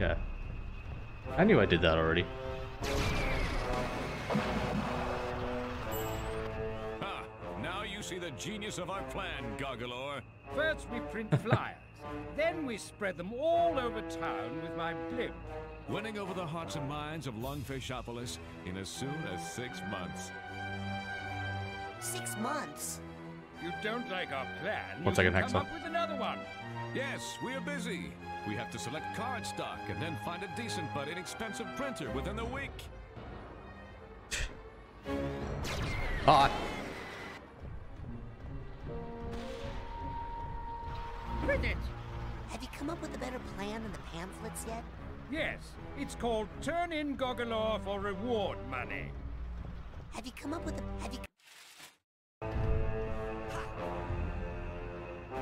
Yeah. I knew I did that already. Ha! Now you see the genius of our plan, Goggalor. First we print flyers, then we spread them all over town with my blimp. Winning over the hearts and minds of Lungfishopolis in as soon as six months. Six months? You don't like our plan, One you second, can Hacksaw. come up with another one. Yes, we are busy. We have to select card stock and then find a decent but inexpensive printer within the week. Ah, Print it! Have you come up with a better plan than the pamphlets yet? Yes, it's called Turn in Goggalor for reward money. Have you come up with a... Have you...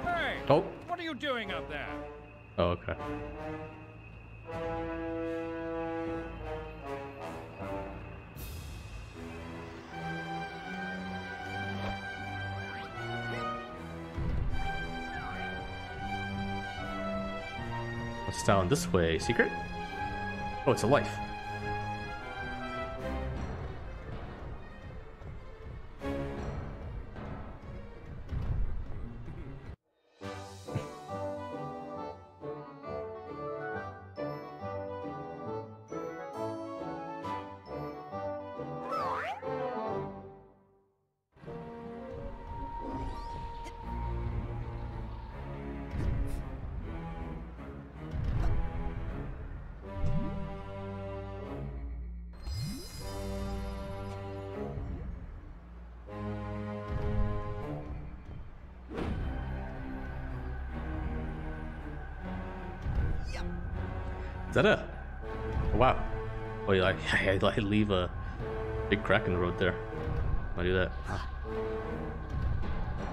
Hey! Oh. What are you doing up there? Oh, okay. What's down this way? Secret? Oh, it's a life. That a? Oh, wow. Oh, yeah, I, I, I leave a big crack in the road there. I do that.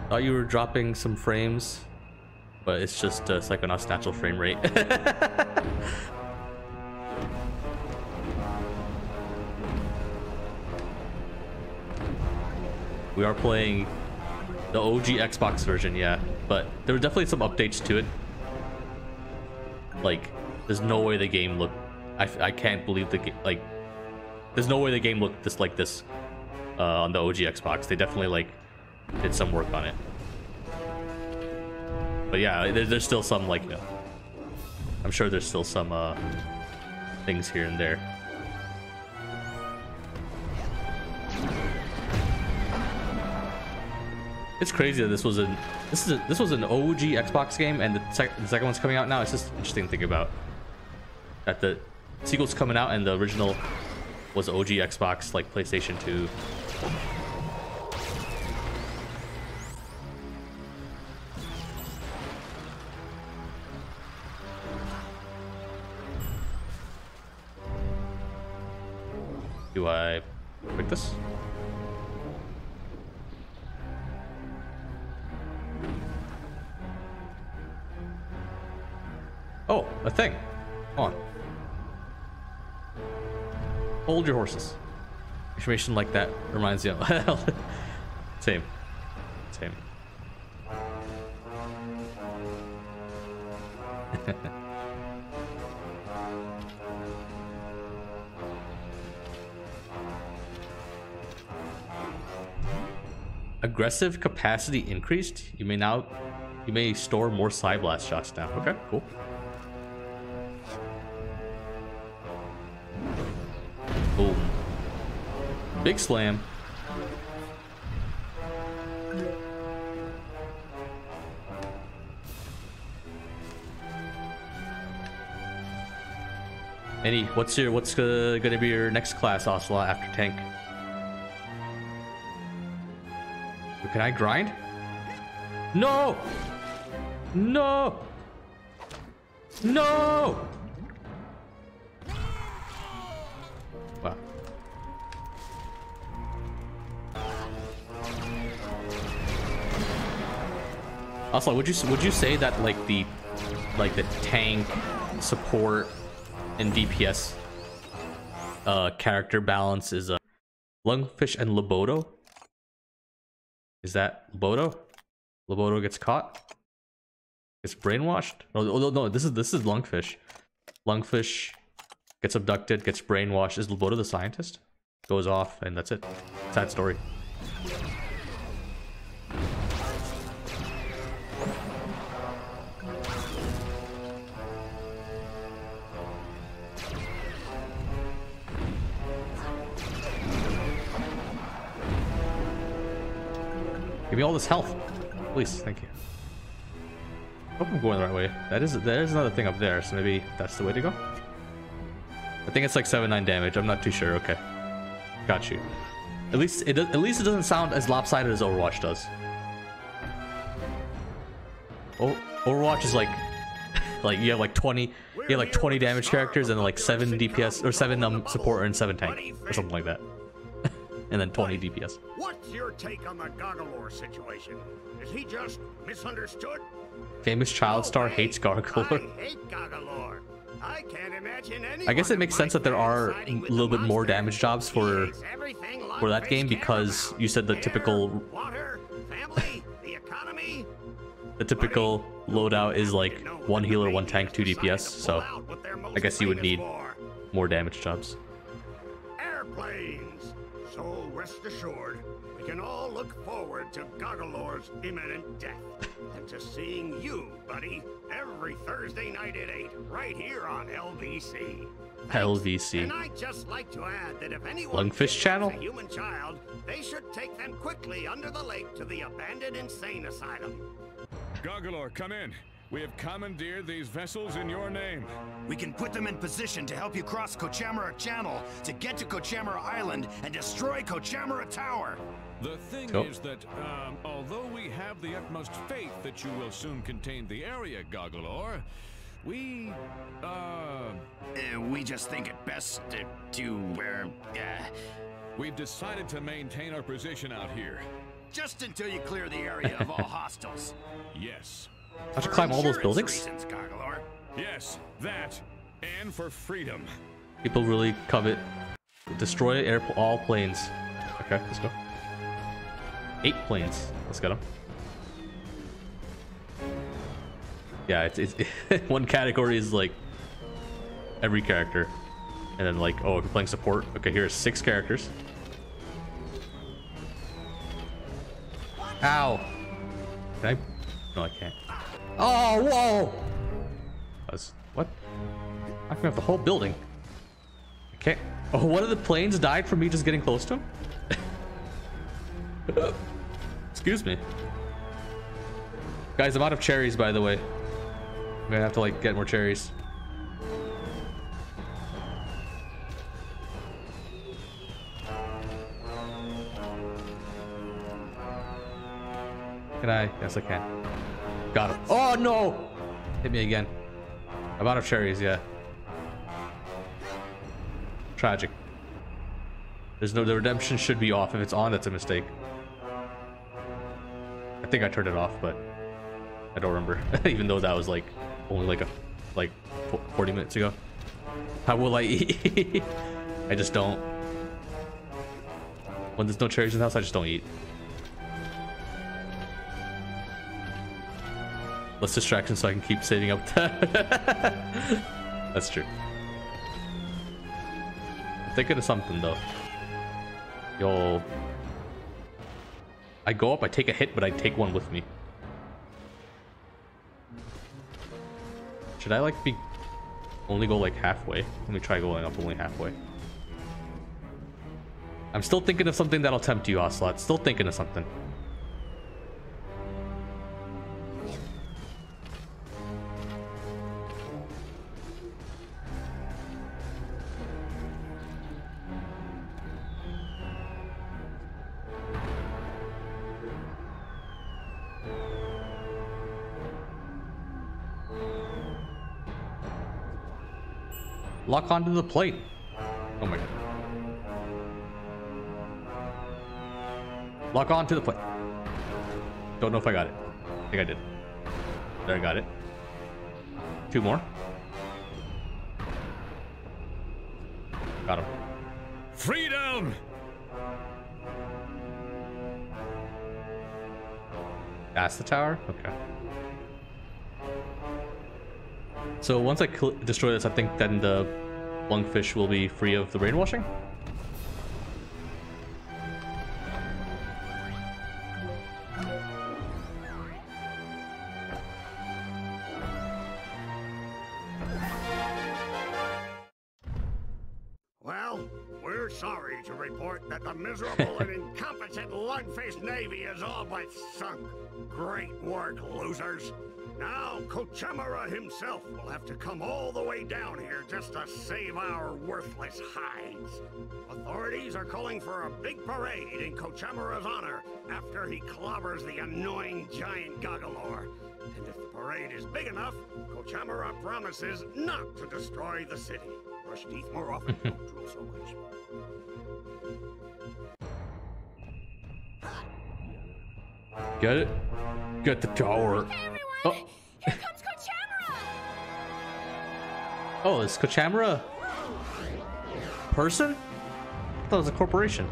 Thought you were dropping some frames, but it's just uh, Psychonauts natural frame rate. we are playing the OG Xbox version, yeah, but there were definitely some updates to it. Like, there's no way the game looked. I, I can't believe the ga- like. There's no way the game looked this like this uh, on the OG Xbox. They definitely like did some work on it. But yeah, there, there's still some like. Uh, I'm sure there's still some uh, things here and there. It's crazy that this was an this is a, this was an OG Xbox game, and the, sec- the second one's coming out now. It's just interesting to think about that the sequel's coming out, and the original was OG Xbox, like PlayStation 2. Do I pick this? Oh, a thing. Come on. Hold your horses. Information like that reminds you of. Same. Same. Aggressive capacity increased. You may now you may store more side blast shots now. Okay, cool. Boom. Big slam. Any, what's your, what's uh, gonna be your next class, Ocelot, after tank? Can I grind? No! No! No! Also, would you would you say that like the like the tank support and DPS uh character balance is a lungfish and Loboto? Is that Loboto? Loboto gets caught? Gets brainwashed? No, no, no, this is this is lungfish. Lungfish gets abducted, gets brainwashed. Is Loboto the scientist? Goes off, and that's it. Sad story. All this health. Please, thank you. I Hope I'm going the right way. That is there is another thing up there, so maybe that's the way to go. I think it's like 7-9 damage. I'm not too sure. Okay. Got you. At least it at least it doesn't sound as lopsided as Overwatch does. O Overwatch is like like you have like 20 you have like 20 damage characters and like 7 DPS or 7 um support and 7 tank or something like that. And then 20 DPS. What's your take on the Goggalor situation? Is he just misunderstood? Famous child star hates Gargoyle. I hate Goggalor. I can't imagine I guess it makes sense that there are a little bit more damage jobs for for that game because you said the typical water, family, the economy. the typical loadout is like one healer, one tank, two DPS. So I guess you would need more damage jobs. Airplanes. So rest assured, we can all look forward to Goggalor's imminent death. and to seeing you, buddy, every Thursday night at 8, right here on LVC. LVC. And I'd just like to add that if anyone Lungfish kidnaps channel? a human child, they should take them quickly under the lake to the abandoned insane asylum. Goggalor, come in. We have commandeered these vessels in your name. We can put them in position to help you cross Kochamara Channel to get to Kochamara Island and destroy Kochamara Tower. The thing Cool. is that, um, although we have the utmost faith that you will soon contain the area, Goggalor, we, uh, Uh, we just think it best to, to uh, uh, we've decided to maintain our position out here. just until you clear the area of all hostiles. Yes. I have to climb all those buildings? Reasons, Yes, that, and for freedom. People really covet destroy air all planes. Okay, let's go. Eight planes. Let's get them. Yeah, it's, it's one category is like every character, and then like oh, if you're playing support. Okay, here's six characters. Ow! Can I? No, I can't. Oh, whoa! That's what? I can have the whole building. Okay. Oh, one of the planes died from me just getting close to him? Excuse me. Guys, I'm out of cherries, by the way. I'm gonna have to, like, get more cherries. Can I? Yes, I can. Got him. Oh, no! Hit me again. I'm out of cherries, yeah. Tragic. There's no the redemption should be off. If it's on, that's a mistake. I think I turned it off, but I don't remember. Even though that was like only like a like 40 minutes ago. How will I eat? I just don't. When there's no cherries in the house, I just don't eat. Less distraction so I can keep saving up. That's true. I'm thinking of something though. Yo. I go up, I take a hit, but I take one with me. Should I like be only go like halfway? Let me try going up only halfway. I'm still thinking of something that'll tempt you, Ocelot. Still thinking of something. Lock onto the plate. Oh my god. Lock onto the plate. Don't know if I got it. I think I did. There, I got it. Two more. Got him. Freedom! That's the tower? Okay. So once I destroy this, I think then the lungfish will be free of the brainwashing. Great work, losers. Now, Kochamara himself will have to come all the way down here just to save our worthless hides. Authorities are calling for a big parade in Kochamara's honor after he clobbers the annoying giant Goggalor. And if the parade is big enough, Kochamara promises not to destroy the city. Brush teeth more often, don't drool so much. Get it? Get the tower. Hey everyone! Oh. Here comes! Oh, is Kochamara person? I thought it was a corporation.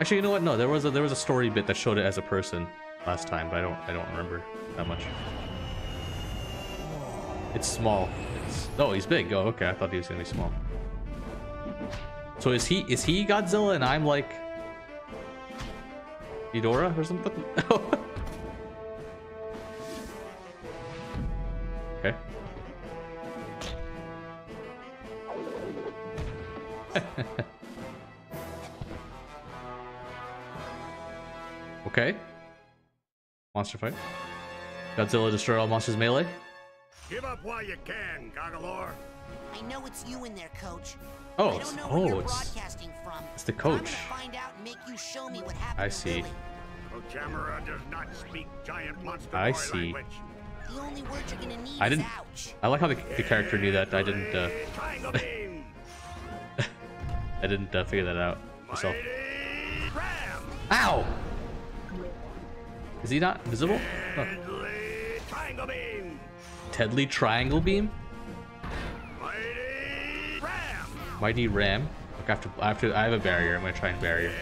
Actually, you know what? No, there was a there was a story bit that showed it as a person last time, but I don't I don't remember that much. It's small. It's oh, he's big. Oh, okay. I thought he was gonna be small. So is he is he Godzilla and I'm like Ghidorah or something? okay. okay. Monster fight. Godzilla destroy all monsters melee. Give up while you can, Goggalor. I know it's you in there, Coach. Oh, it's- don't know where oh, it's- it's the but I'm gonna coach. find out make you show me what I see. Lili. Does not speak giant monster I see. language. The only word you're gonna need I didn't. ouch. I like how the, the character knew that. I didn't. Uh, Mighty Triangle beam. I didn't uh, figure that out myself. Ram. Ow! Is he not visible? Huh. Triangle beam. Deadly Triangle Beam? Mighty Ram. Look, I have I have to. I have a barrier. I'm gonna try and barrier.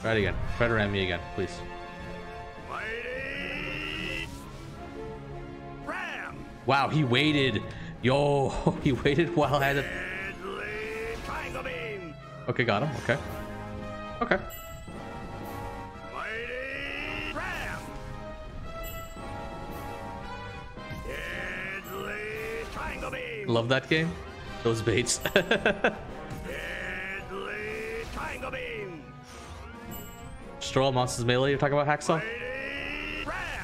Try it again. Try to ram me again, please. Mighty ram. Wow, he waited. Yo, he waited while I had beam. Okay, got him. Okay. Okay. Love that game. Those baits. Deadly triangle beam. Destroy all monsters melee. You're talking about Hacksaw?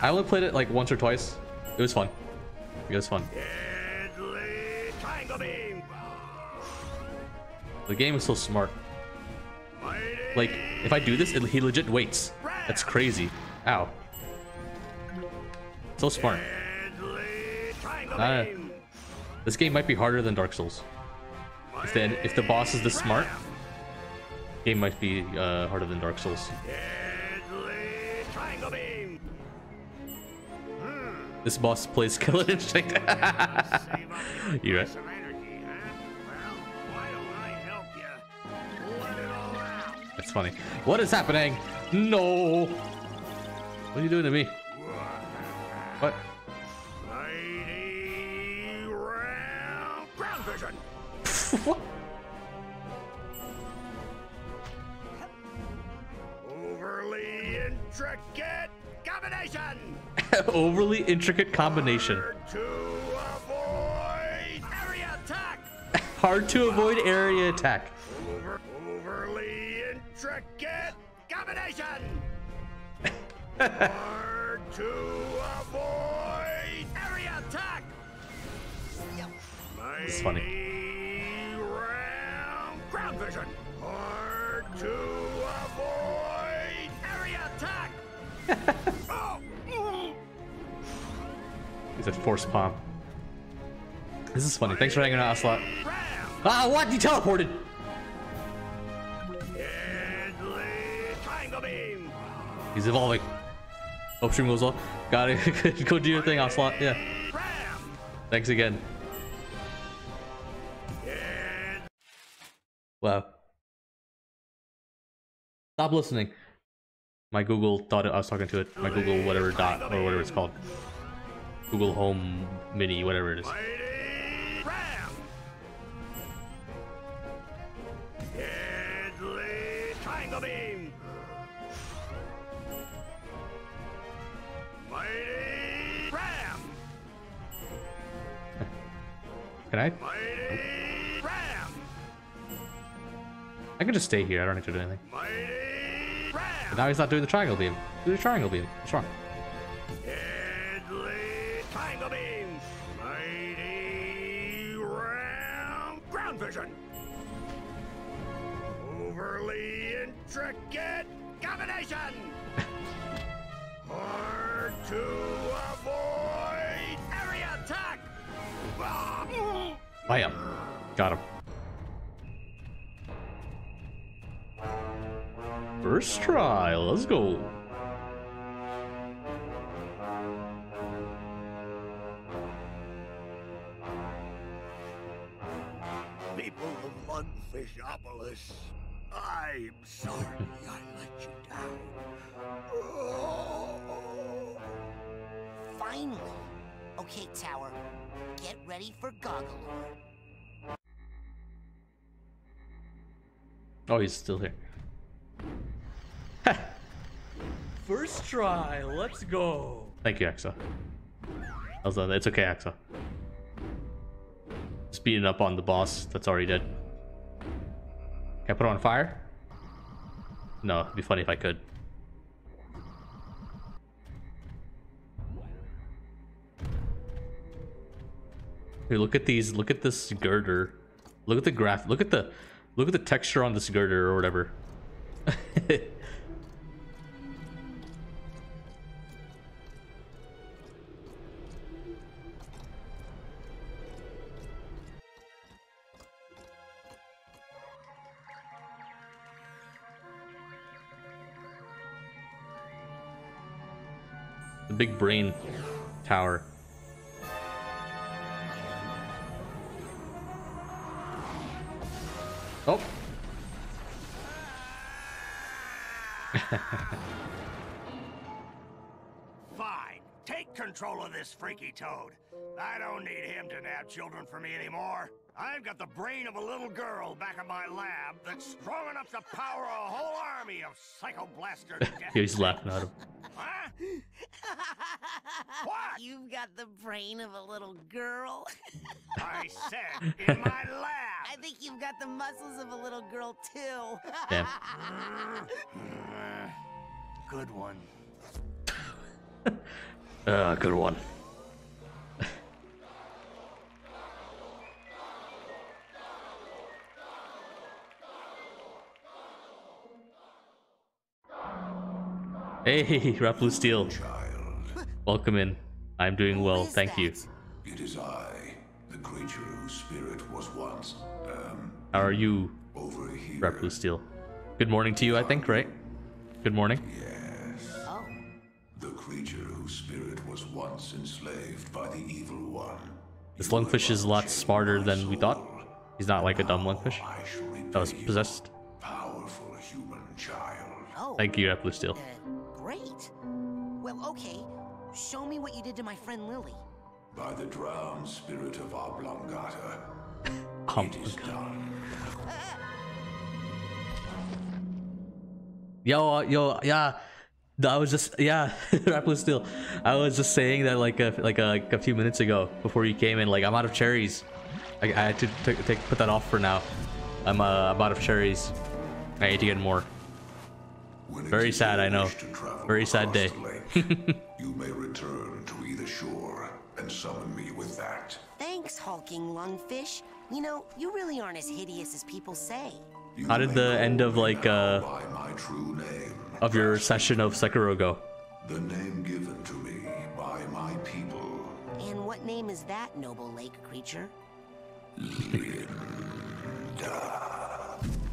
I only played it like once or twice. It was fun. It was fun. Deadly triangle beam. The game is so smart. Like, if I do this, it, he legit waits. That's crazy. Ow. So smart. Uh. This game might be harder than Dark Souls. If the if the boss is this smart, game might be uh, harder than Dark Souls. This boss plays Killer Instinct. You right? That's funny. What is happening? No. What are you doing to me? What? What? Overly intricate combination. Overly intricate combination. Hard to avoid area attack. Hard to avoid area attack. Over, overly intricate combination. Hard to avoid area attack. It's funny. Ground vision. Hard to avoid area attack. oh, mm. He's at force palm. This is funny. Thanks for hanging out. Ram. Ah, what? You teleported. Deadly triangle beam. He's evolving. Upstream goes off. Got it. Go do your thing, Ocelot. Yeah. Thanks again. Wow. Stop listening. My Google thought I was talking to it. My Google whatever dot or whatever it's called. Google Home Mini, whatever it is. Mighty Ram! Deadly Triangle Beam! Mighty Ram! Can I? I can just stay here. I don't need to do anything. But now he's not doing the triangle beam. Do the triangle beam. What's wrong? Triangle Beam! Mighty Ram! Ground Vision! Overly intricate combination! Hard to avoid area attack! Bam. Got him. First try. Let's go. People of Mudfishopolis, I'm sorry I let you down. Oh. Finally. Okay, Tower. Get ready for Goggalor. Oh, he's still here. First try. Let's go. Thank you, was, uh, it's okay, Axa. Speeding up on the boss that's already dead. Can I put it on fire? No, it'd be funny if I could. Hey, look at these. Look at this girder. Look at the graph. Look at the look at the texture on this girder or whatever. big brain tower. Oh. Fine. Take control of this freaky toad. I don't need him to nab children for me anymore. I've got the brain of a little girl back in my lab that's strong enough to power a whole army of psychoblaster death. He's laughing at him. Huh? What? You've got the brain of a little girl. I said in my I think you've got the muscles of a little girl, too. Damn. Good one. Uh, good one. Hey, Raplu Steel. Child, Welcome in. I'm doing well, is thank you. it is I, the creature whose spirit was once, um, How are you, over here. Raplu Steel? Good morning to you, I think, right? Good morning. Yes. Oh, The creature whose spirit was once enslaved by the evil one. This You lungfish is a lot smarter than we thought. He's not like a dumb lungfish I that was possessed. Powerful human child. oh. Thank you, Raplu Steel. Uh, great. Well, okay. Show me what you did to my friend Lili. By the drowned spirit of Oblongata. It is done. Yo, uh, yo, yeah. I was just yeah, Raplu Steel. I was just saying that like a like a, like a few minutes ago before you came in. Like I'm out of cherries. I, I had to take take put that off for now. I'm uh, I'm out of cherries. I need to get more. Very sad, I know. wish to travel Very sad across day. the lake, you may return to either shore and summon me with that. Thanks, hulking lungfish. You know, you really aren't as hideous as people say. You How did the end of like uh by my true name, of your session of Sekiro go? the name given to me by my people. And what name is that, noble lake creature?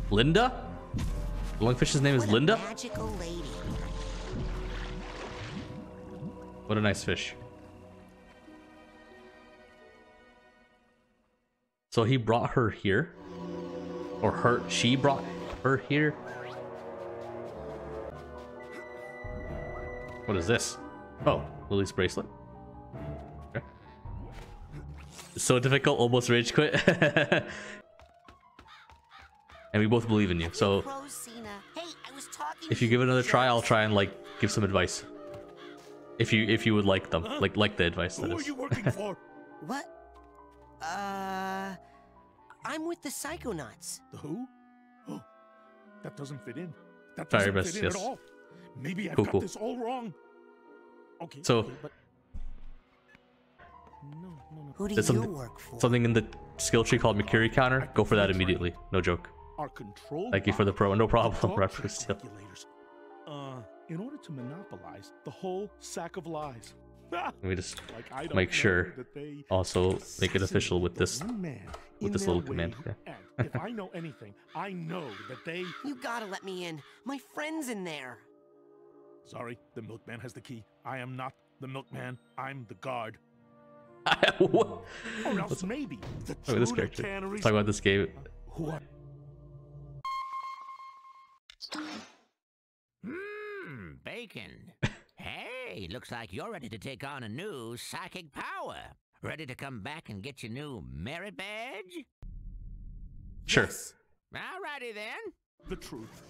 Linda? The lungfish's name is Linda? magical lady. What a nice fish. So he brought her here? Or her she brought her here? What is this? Oh, Lili's bracelet. Okay. so difficult, almost rage quit. and we both believe in you. So Hey, I was if you give it another try, I'll try and like give some advice. If you if you would like them, like like the advice that Who are is. you working for? What? Uh, I'm with the Psychonauts. the who? Oh, that doesn't fit in. That Sorry, doesn't Bess, fit in yes. at all. Maybe I've Cool, got cool. this all wrong. Okay. So- okay, but... No, no, no. Who do There's you something- work for? Something in the skill tree called Mikiri counter. Go for that immediately. No joke. Our control. Thank you for the pro. No problem. Talk Rep track still. regulators. Uh, in order to monopolize the whole sack of lies. Let me just like I don't make sure that they also make it official with this man with this their little command. Yeah. And if I know anything, I know that they. You gotta let me in. My friend's in there. Sorry, the milkman has the key. I am not the milkman. I'm the guard. what? Or else maybe the Look at this character. canneries. Let's talk about this game. Who bacon. hey, looks like you're ready to take on a new psychic power. Ready to come back and get your new merit badge? Sure. Yes. Alrighty then. the truth?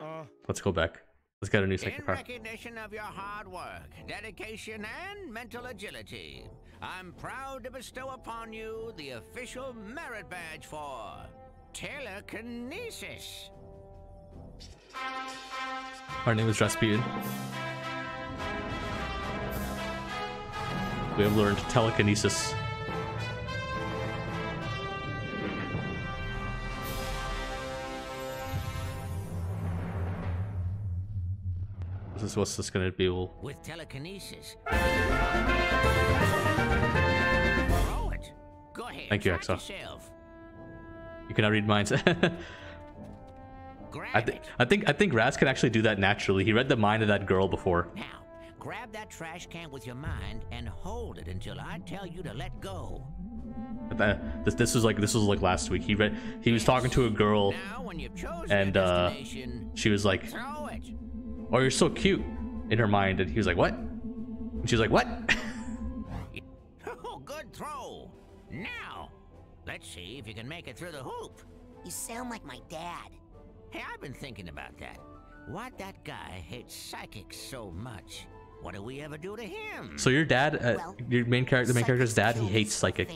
Uh, Let's go back. Let's get a new In second power. recognition of your hard work, dedication, and mental agility, I'm proud to bestow upon you the official merit badge for telekinesis. Our name is Razputin. We have learned telekinesis. This is what's this gonna be? We'll With telekinesis. Throw it. Go. Thank you, Axel. you cannot read minds. Grab I think it. I think I think Raz can actually do that naturally. He read the mind of that girl before. Now, grab that trash can with your mind and hold it until I tell you to let go. Uh, This this was like this was like last week. He read he was talking to a girl Now, when you've chosen and uh she was like, throw it. "Oh, you're so cute," in her mind, and he was like, "What?" And she was like, "What?" Oh, good throw. Now, let's see if you can make it through the hoop. You sound like my dad. Hey, I've been thinking about that. Why'd that guy hates psychics so much? What do we ever do to him? So your dad, uh, Well, your main character, the main character's Psychics dad, he hates his psychic.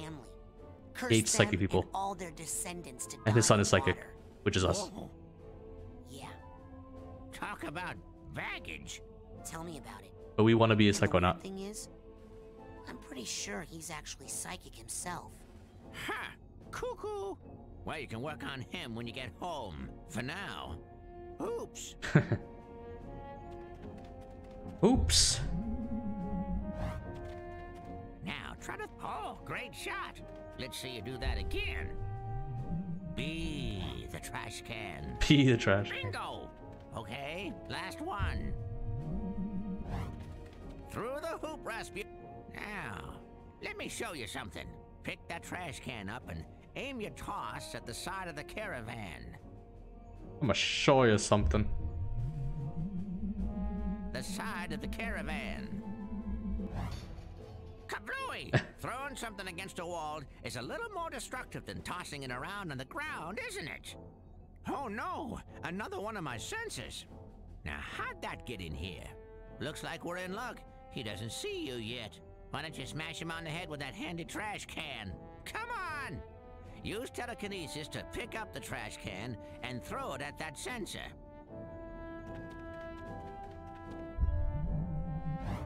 Hates psychic people. And all their descendants to and his son is psychic, water. which is us. Oh, Yeah, talk about baggage. tell me about it. But we want to be a And the psychonaut. thing is, I'm pretty sure he's actually psychic himself. Ha! Cuckoo! Well, you can work on him when you get home. For now. Oops. Oops. Now, try to. Oh, great shot. Let's see you do that again. Be the trash can. Pee the trash. Bingo! Okay, last one. Through the hoop, Razputin. Now, let me show you something. Pick that trash can up and aim your toss at the side of the caravan. I'm gonna show you something. The side of the caravan. Kablooey! Throwing something against a wall is a little more destructive than tossing it around on the ground, isn't it? Oh no! Another one of my senses. Now, how'd that get in here? Looks like we're in luck. He doesn't see you yet. Why don't you smash him on the head with that handy trash can? Come on! Use telekinesis to pick up the trash can and throw it at that sensor.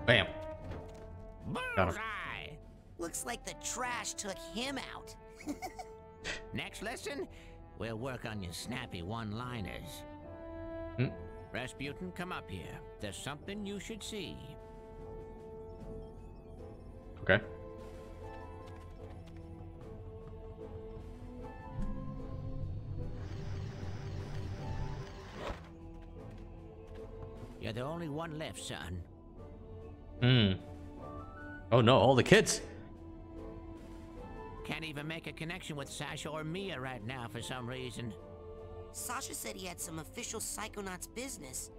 Bam. Bullseye! Looks like the trash took him out. Next lesson, we'll work on your snappy one-liners. Hmm. Razputin, come up here. There's something you should see. Okay. You're the only one left, son. Hmm. Oh no, all the kids. Can't even make a connection with Sasha or Milla right now for some reason. Sasha said he had some official Psychonauts business.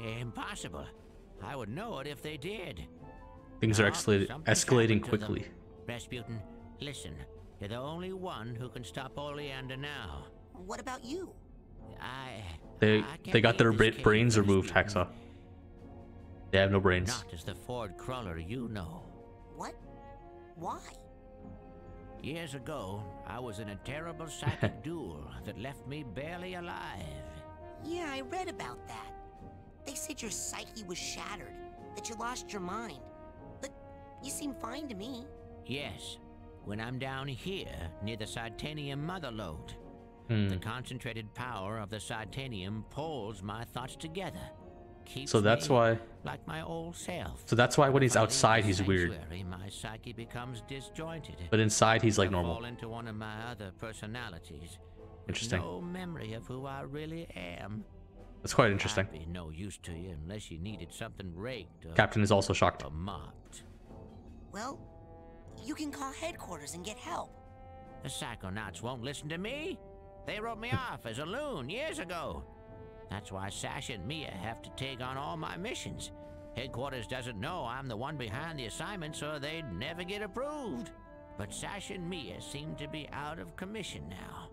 Impossible. I would know it if they did. Things are escalating, something's escalating them. quickly. Razputin, Listen, you're the only one who can stop Oleander now. What about you? I. They they got their bra- brains removed, people. Hacksaw. They have no brains. Not as the Ford Cruller you know. What? Why? Years ago, I was in a terrible psychic duel that left me barely alive. Yeah, I read about that. They said your psyche was shattered, that you lost your mind. But you seem fine to me. Yes, when I'm down here near the Psitanium mother lode. Hmm. The concentrated power of the Psitanium pulls my thoughts together. Keeps So that's me why. like my old self. So that's why when he's If outside, he's weird. My psyche becomes disjointed. But inside, he's like I normal. into one of my other personalities. Interesting. No memory of who I really am. That's quite interesting. I'd be no use to you unless you needed something raked or, Captain is also shocked. mopped. Well, you can call headquarters and get help. The Psychonauts won't listen to me. They wrote me off as a loon years ago. That's why Sasha and Milla have to take on all my missions. Headquarters doesn't know I'm the one behind the assignment, so they'd never get approved. But Sasha and Milla seem to be out of commission now.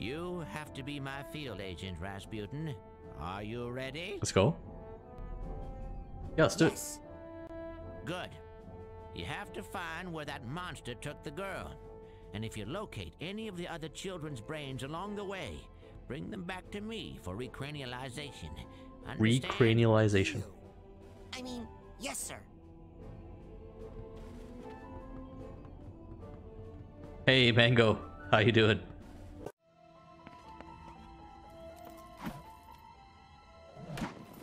You have to be my field agent, Razputin. Are you ready? Let's go. Yeah, let's do it. Good. You have to find where that monster took the girl. And if you locate any of the other children's brains along the way, bring them back to me for recranialization. Understand? Recranialization. I mean, yes, sir. Hey, Mango. How you doing?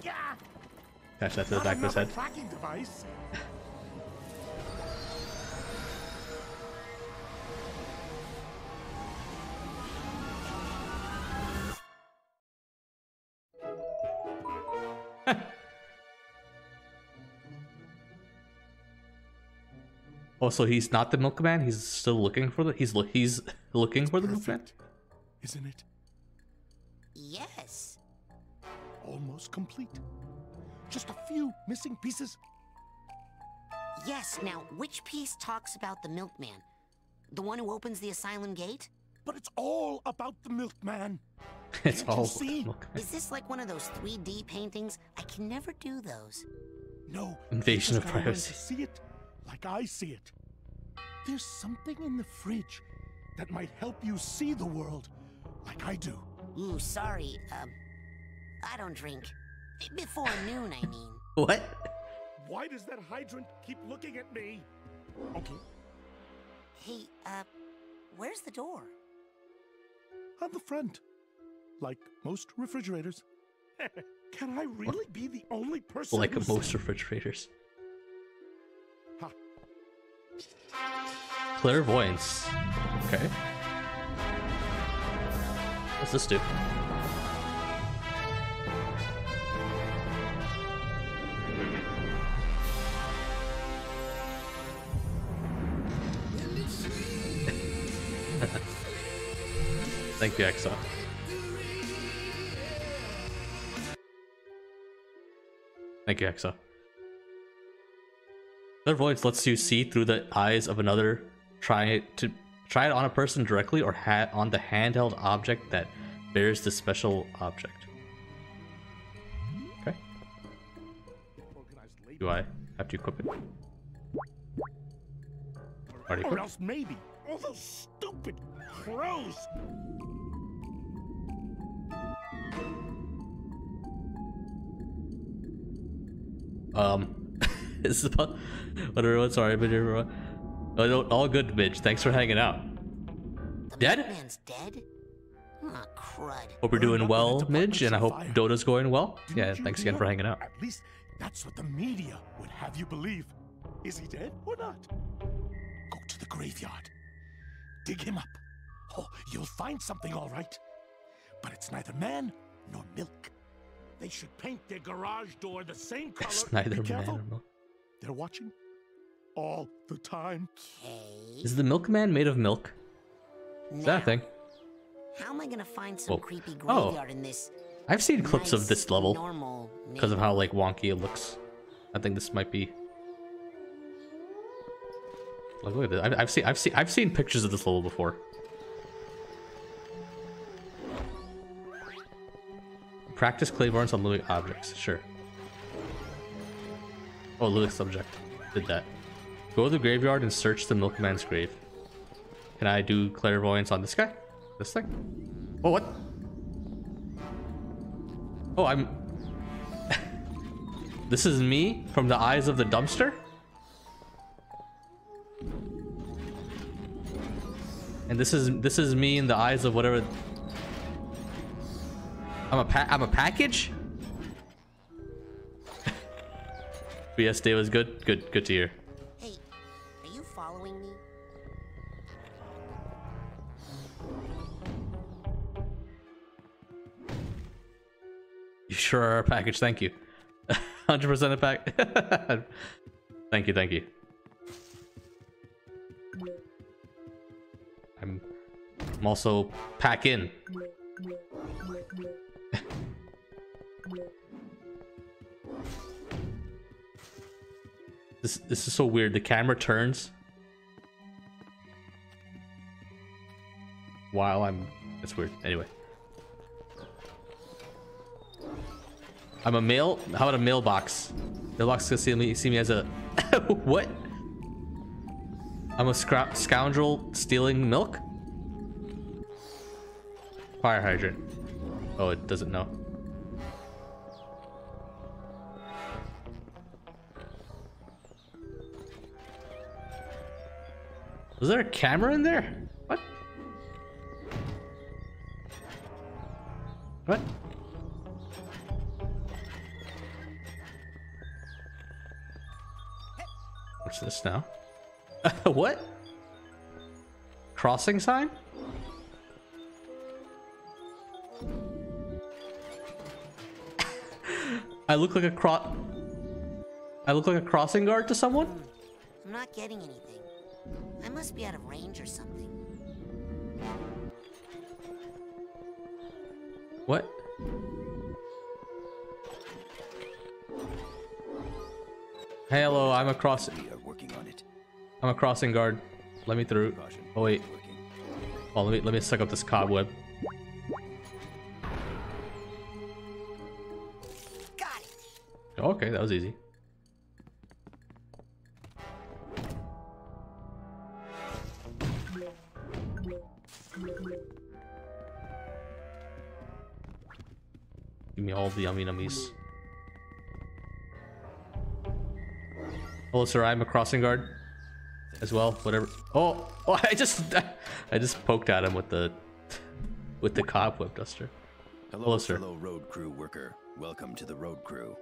Yeah, Attach that to the back of his head. tracking device. Oh, so he's not the milkman. He's still looking for the. He's lo- he's looking for the milkman. Isn't it? Yes. Almost complete. Just a few missing pieces. Yes, now, which piece talks about the milkman? The one who opens the asylum gate? But it's all about the milkman. It's Can't you all see? milkman. Is this like one of those 3D paintings? I can never do those. No. Invasion of just gotta learn privacy. See it like I see it. There's something in the fridge that might help you see the world like I do. Ooh, sorry, um, I don't drink. Before noon, I mean. What? Why does that hydrant keep looking at me? Okay, Hey, uh, where's the door? on the front. Like most refrigerators. Can I really be the only person Like most refrigerators. Clairvoyance. Okay. What's this do? Thank you, Exo. Thank you, Exo. Clairvoyance lets you see through the eyes of another. Try it to try it on a person directly or ha- on the handheld object that bears the special object. Okay. Do I have to equip it? Already Or equipped? else maybe all those stupid crows. Um, this is about what everyone. Sorry, but everyone. Oh, no, all good, Midge. Thanks for hanging out. The Dead? milkman's dead? Crud. Hope you're doing well, Midge, and I hope Department Dota's going well. Didn't Yeah, thanks again for hanging out. At least that's what the media would have you believe. Is he dead or not? Go to the graveyard. Dig him up. Oh, you'll find something all right. But it's neither man nor milk. They should paint their garage door the same color. It's neither Be man careful. or milk. They're watching all the time. Okay. Is the milkman made of milk? Is that a thing? How am I gonna find some Whoa. creepy Oh. graveyard in this I've seen clips of this level because of how like wonky it looks. I think this might be. Like, look at this. I've, I've seen, I've seen, I've seen pictures of this level before. Practice claymores on living objects. Sure. Oh, living subject. Did that. Go to the graveyard and search the milkman's grave. Can I do clairvoyance on this guy? This thing? Oh, what? Oh, I'm... this is me from the eyes of the dumpster? And this is this is me in the eyes of whatever. I'm a pa I'm a package. But yes, day was good. Good, good to hear. Hey, are you following me? You sure are a package. Thank you. 100% a pack. thank you. Thank you. I'm, I'm also pack in. this this is so weird. The camera turns while I'm. It's weird. Anyway. I'm a mail. How about a mailbox? Mailbox can see me see me as a what? I'm a scoundrel stealing milk? Fire hydrant. Oh, it doesn't know. Was there a camera in there? What? What? What's this now? what? Crossing sign? I look like a cro- I look like a crossing guard to someone? I'm not getting anything. I must be out of range or something. What? Hey, hello, I'm a cross- working on it. I'm a crossing guard. Let me through. Oh wait. Oh, let me let me suck up this cobweb. Got it. Okay, that was easy. The yummy nummies. Hello, oh, sir. I'm a crossing guard as well. Whatever. Oh, oh! I just, I just poked at him with the, with the cobweb duster. Hello, Hello sir. Hello, road crew worker. Welcome to the road crew.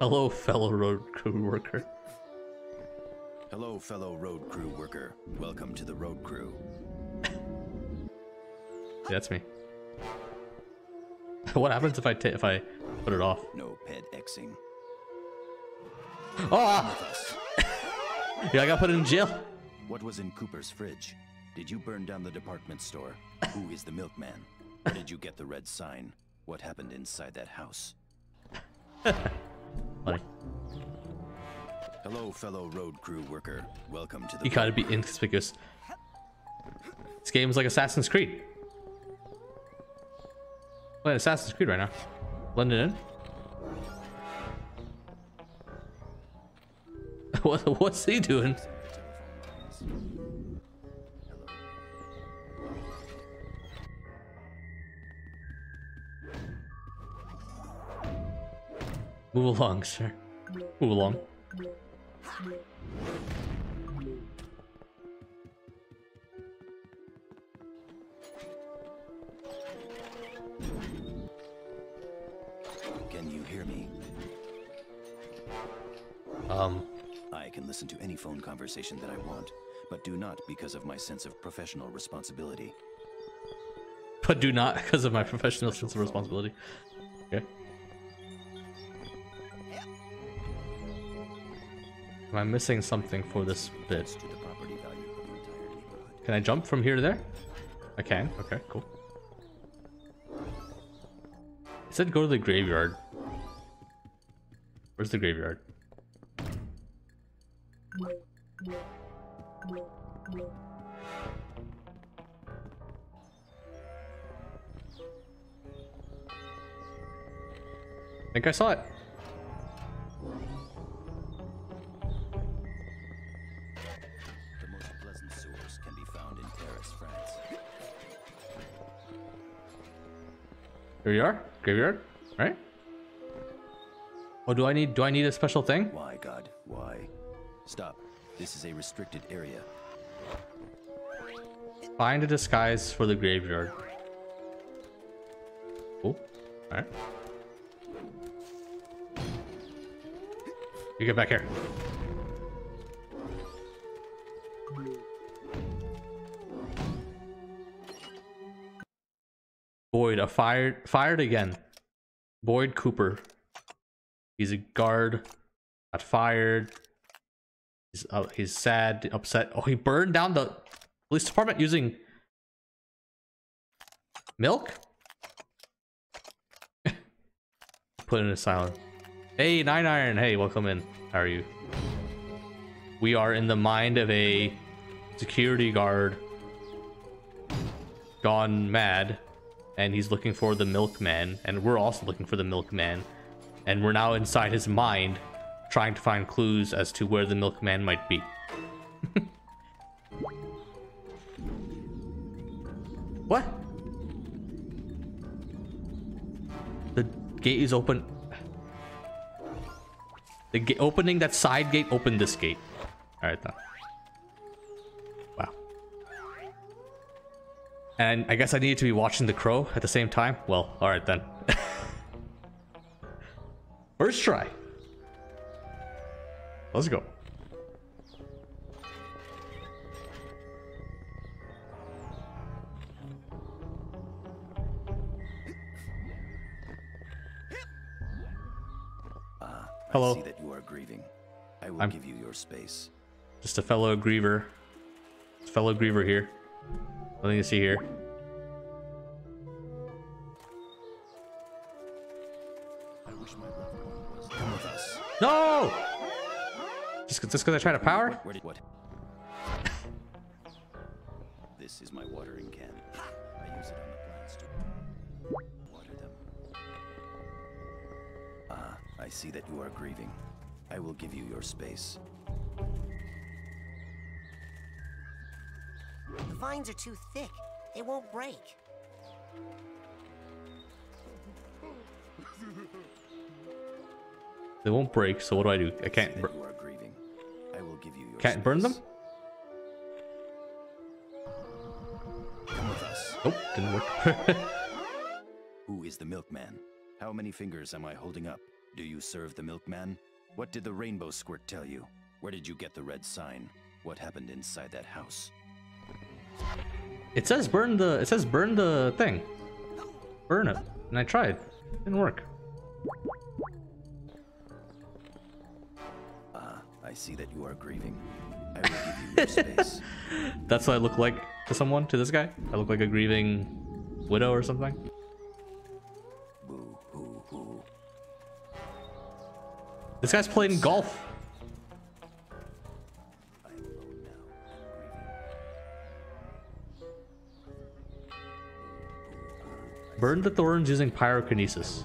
Hello, fellow road crew worker. Hello, fellow road crew worker. Welcome to the road crew. That's me. what happens if I if I put it off? No ped Xing. Oh! yeah, I got put in jail. What was in Cooper's fridge? Did you burn down the department store? Who is the milkman? Where did you get the red sign? What happened inside that house? Funny. Hello, fellow road crew worker. Welcome to the. You gotta be inconspicuous. This game is like Assassin's Creed. Playing Assassin's Creed right now. Blending in. what, what's he doing? Move along, sir. Move along. Um, I can listen to any phone conversation that I want, but do not because of my sense of professional responsibility. but do not because of my professional sense of responsibility. Okay. Am I missing something for this bit? To the property value of the entire neighborhood. Can I jump from here to there? I can. Okay, cool. It said go to the graveyard. Where's the graveyard? I think I saw it. The most pleasant sewers can be found in Paris, France. Here you are, graveyard, right? Oh, do I need do I need a special thing? Why, God? Why? Stop. This is a restricted area. Find a disguise for the graveyard. Oh, alright. You get back here. Boyd, a fired fired again. Boyd Cooper. He's a guard. Got fired. He's uh, he's sad, upset. Oh, he burned down the police department using milk. Put in a silent. Hey, Nine Iron. Hey, welcome in. How are you? We are in the mind of a security guard gone mad, and he's looking for the milkman, and we're also looking for the milkman, and we're now inside his mind, trying to find clues as to where the milkman might be. what? The gate is open. The ga- opening that side gate opened this gate. All right then. Wow. And I guess I needed to be watching the crow at the same time. Well, all right then. First try. Let's go. Ah, Hello. I see that you are grieving. I will I'm- give you your space. Just a fellow griever. Fellow griever here. Nothing to see here. I wish my loved one was come with us. No! Just just because I tried to power? Where did what? this is my watering can. I use it on the plants to water them. Ah, I see that you are grieving. I will give you your space. The vines are too thick. They won't break. They won't break, so what do I do? I can't that bur- you are grieving. I will give you your can't burn them? space. Come with us. Nope, didn't work. Who is the milkman? How many fingers am I holding up? Do you serve the milkman? What did the rainbow squirt tell you? Where did you get the red sign? What happened inside that house? it says burn the it says burn the thing. Burn it. And I tried. Didn't work. I see that you are grieving. I will give you your space. That's what I look like to someone, to this guy. I look like a grieving widow or something. Boo hoo hoo. This guy's playing golf. I am alone now. Grieving. Burn the thorns using I pyrokinesis.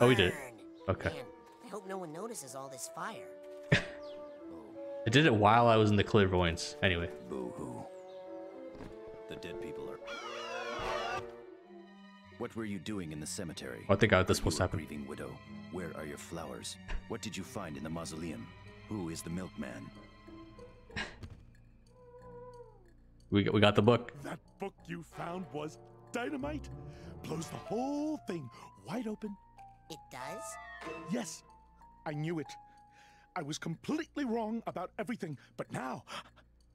Oh, we did it. Okay. Man, I hope no one notices all this fire. I did it while I was in the clairvoyance. Anyway. Boo hoo. The dead people are. What were you doing in the cemetery? I think I, this You supposed to happen. grieving widow. Where are your flowers? What did you find in the mausoleum? Who is the milkman? We got, we got the book. That book you found was dynamite. Blows the whole thing wide open. It does. Yes, I knew it. I was completely wrong about everything, but now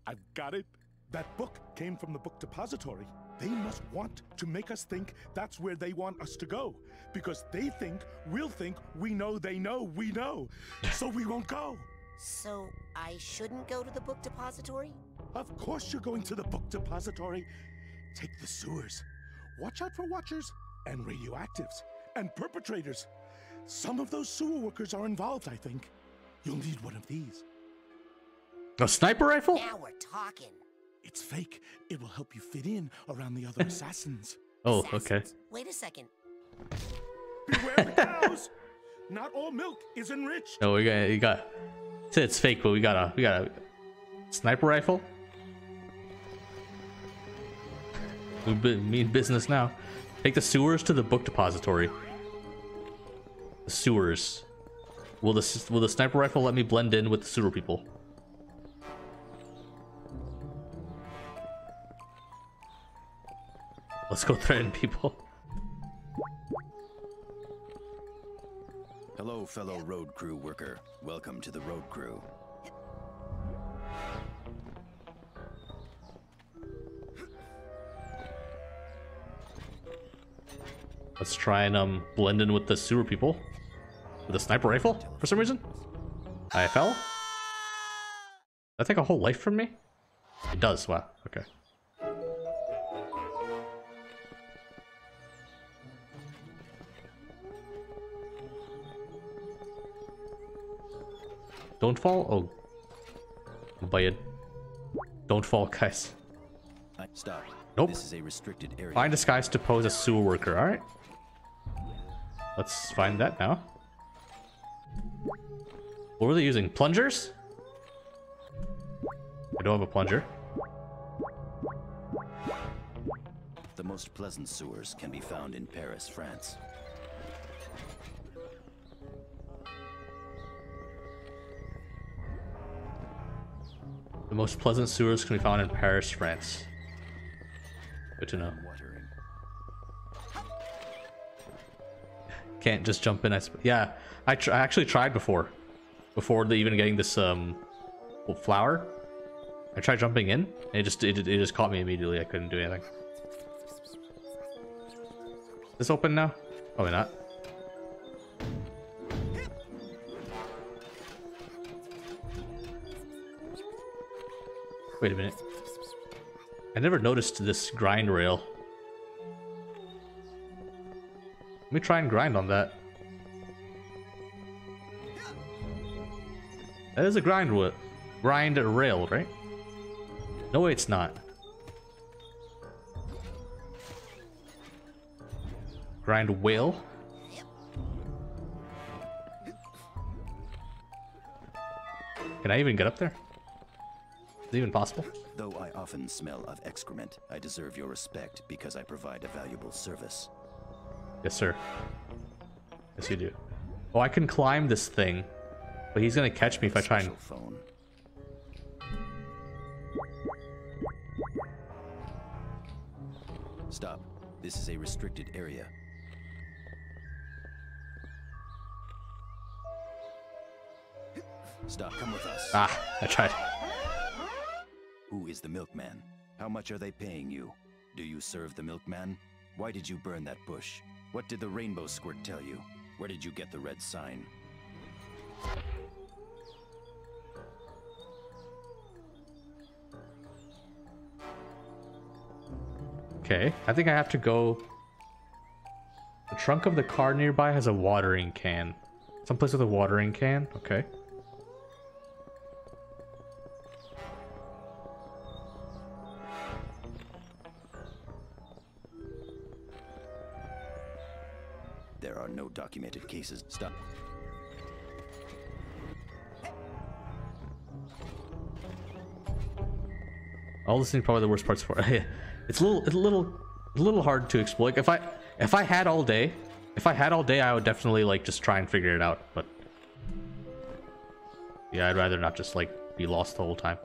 I've got it. That book came from the book depository. They must want to make us think that's where they want us to go. Because they think we'll think we know they know we know. So we won't go. So, I shouldn't go to the book depository? Of course you're going to the book depository. Take the sewers. Watch out for watchers and radioactives and perpetrators. Some of those sewer workers are involved, I think. You'll need one of these. A sniper rifle? Now we're talking. It's fake. It will help you fit in around the other assassins. Oh, okay. Wait a second. Beware the cows! Not all milk is enriched. No, we got you got. It's fake, but we got a we got a sniper rifle. We be- mean business now. Take the sewers to the book depository. Sewers. Will the will the sniper rifle let me blend in with the sewer people? Let's go threaten people. Hello, fellow road crew worker. Welcome to the road crew. Let's try and um blend in with the sewer people. With a sniper rifle for some reason. I fell. That take a whole life from me? It does, wow, okay. Don't fall? Oh. Buy it. Don't fall, guys. Stop. Nope. This is a restricted area. Find disguise to pose as sewer worker, alright? Let's find that now. What were they using? Plungers? I don't have a plunger. The most pleasant sewers can be found in Paris, France. The most pleasant sewers can be found in Paris, France. Good to know. Can't just jump in. I yeah, I, tr- I actually tried before. Before even getting this um flower. I tried jumping in, and it just it, it just caught me immediately. I couldn't do anything. Is this open now? Probably not. Wait a minute. I never noticed this grind rail. Let me try and grind on that. That is a grind what? Grind rail, right? No, it's not. Grind whale. Can I even get up there? Is it even possible? Though I often smell of excrement, I deserve your respect because I provide a valuable service. Yes, sir. Yes, you do. Oh, I can climb this thing, but he's gonna catch me if I try and. Special phone. Stop. This is a restricted area. Stop. Come with us. Ah, I tried. Who is the milkman? How much are they paying you? Do you serve the milkman? Why did you burn that bush? What did the rainbow squirt tell you? Where did you get the red sign? Okay, I think I have to go. The trunk of the car nearby has a watering can. Someplace with a watering can? Okay. There are no documented cases. Stop. All this thing probably the worst parts for it. It's a little, it's a little, a little hard to exploit. If I, if I had all day, if I had all day, I would definitely like just try and figure it out. But yeah, I'd rather not just like be lost the whole time.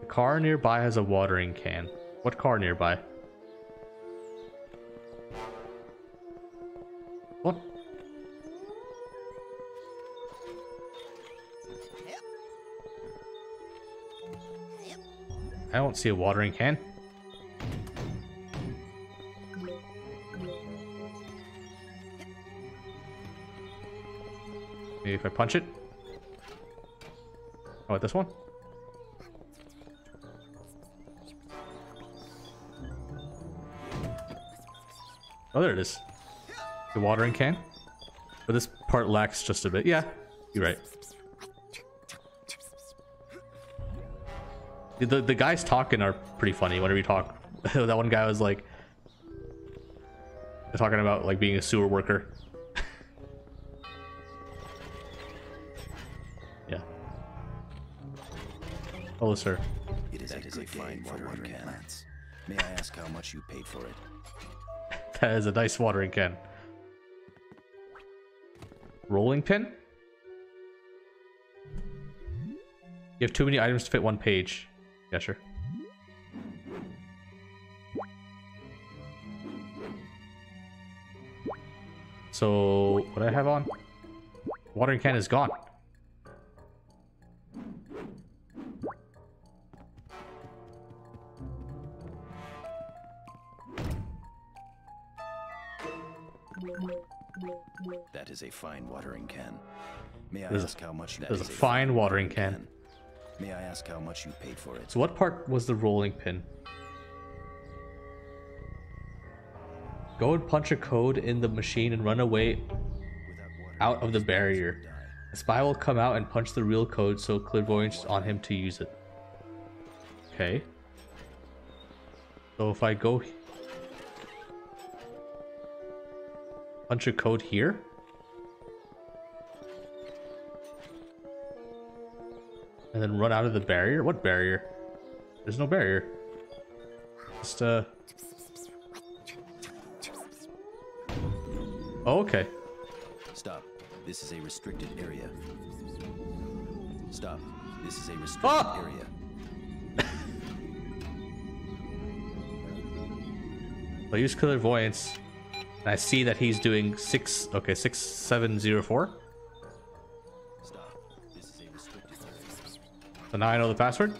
The car nearby has a watering can. What car nearby? I don't see a watering can. Maybe if I punch it. Oh, this one? Oh, there it is. The watering can. But this part lacks just a bit. Yeah, you're right. The, the guys talking are pretty funny whenever you talk. that one guy was like talking about like being a sewer worker. yeah. Oh, Hello, sir. It is that a is a fine watering can. Plants. May I ask how much you paid for it? that is a nice watering can. Rolling pin? You have too many items to fit one page. Yeah, sure. So, what do I have on? Watering can is gone. That is a fine watering can. May I there's ask a, how much There's a fine watering can. can. May I ask how much you paid for it? So what part was the rolling pin? Go and punch a code in the machine and run away out of the barrier. A spy will come out and punch the real code so clairvoyance on him to use it. Okay. So if I go punch a code here. And then run out of the barrier? What barrier? There's no barrier. Just, uh... Oh, okay. Stop. This is a restricted area. Stop. This is a restricted ah! area. I use clairvoyance. And I see that he's doing six. Okay, six seven zero four. So now I know the password.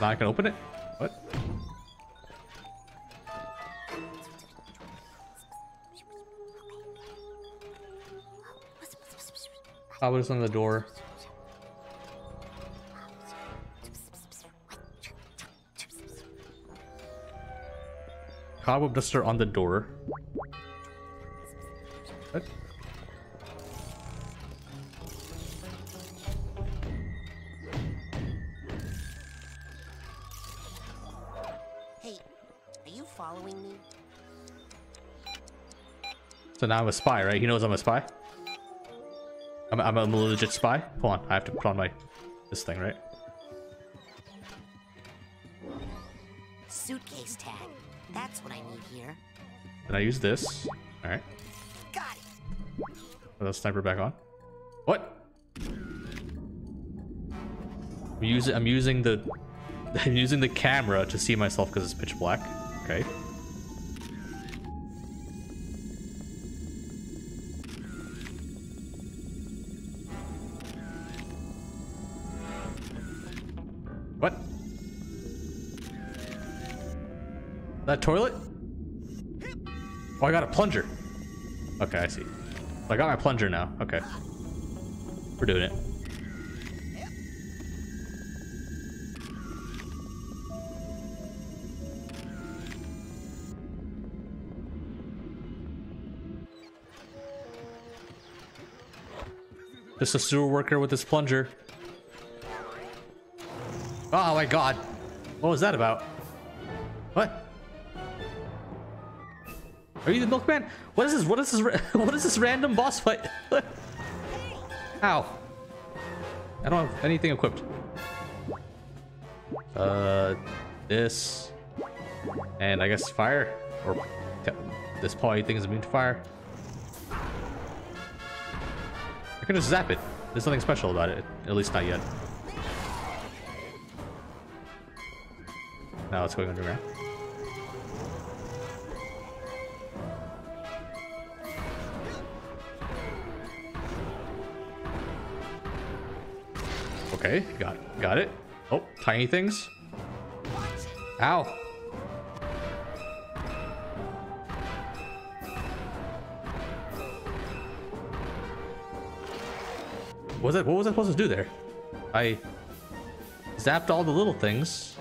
Now I can open it. What? I was on the door. Cobweb duster on the door. What? So now I'm a spy, right? He knows I'm a spy? I'm, I'm a legit spy? Hold on, I have to put on my... this thing, right? Suitcase tag. That's what I need here. And I use this. Alright. Got it. Put that sniper back on. What? I'm using I'm using the I'm using the camera to see myself because it's pitch black. Okay. That toilet? Oh, I got a plunger. Okay, I see. I got my plunger now. Okay. We're doing it. Just a sewer worker with his plunger. Oh my god. What was that about? What? Are you the milkman? What is this? What is this? What is this random boss fight? Ow. I don't have anything equipped. Uh, this. And I guess fire. Or this probably thing is immune to fire. I can just zap it. There's nothing special about it. At least not yet. Now it's going underground. Okay, got got it. Oh, tiny things. Ow. Was that? What was I supposed to do there? I zapped all the little things.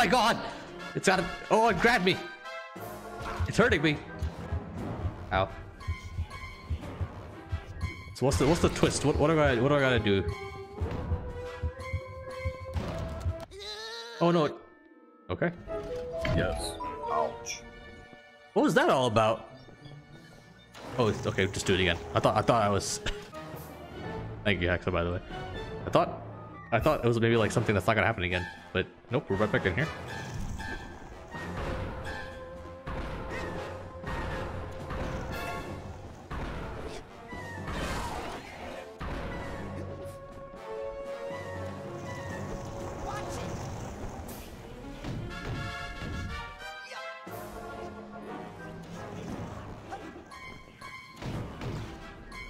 My god! It's got a- Oh, it grabbed me! It's hurting me! Ow. So what's the what's the twist? What what do I what do I gotta do? Oh no. Okay. Yes. Ouch. What was that all about? Oh, okay. Just do it again. I thought I thought I was. Thank you, Hexa. By the way, I thought I thought it was maybe like something that's not gonna happen again, but nope. We're right back in here.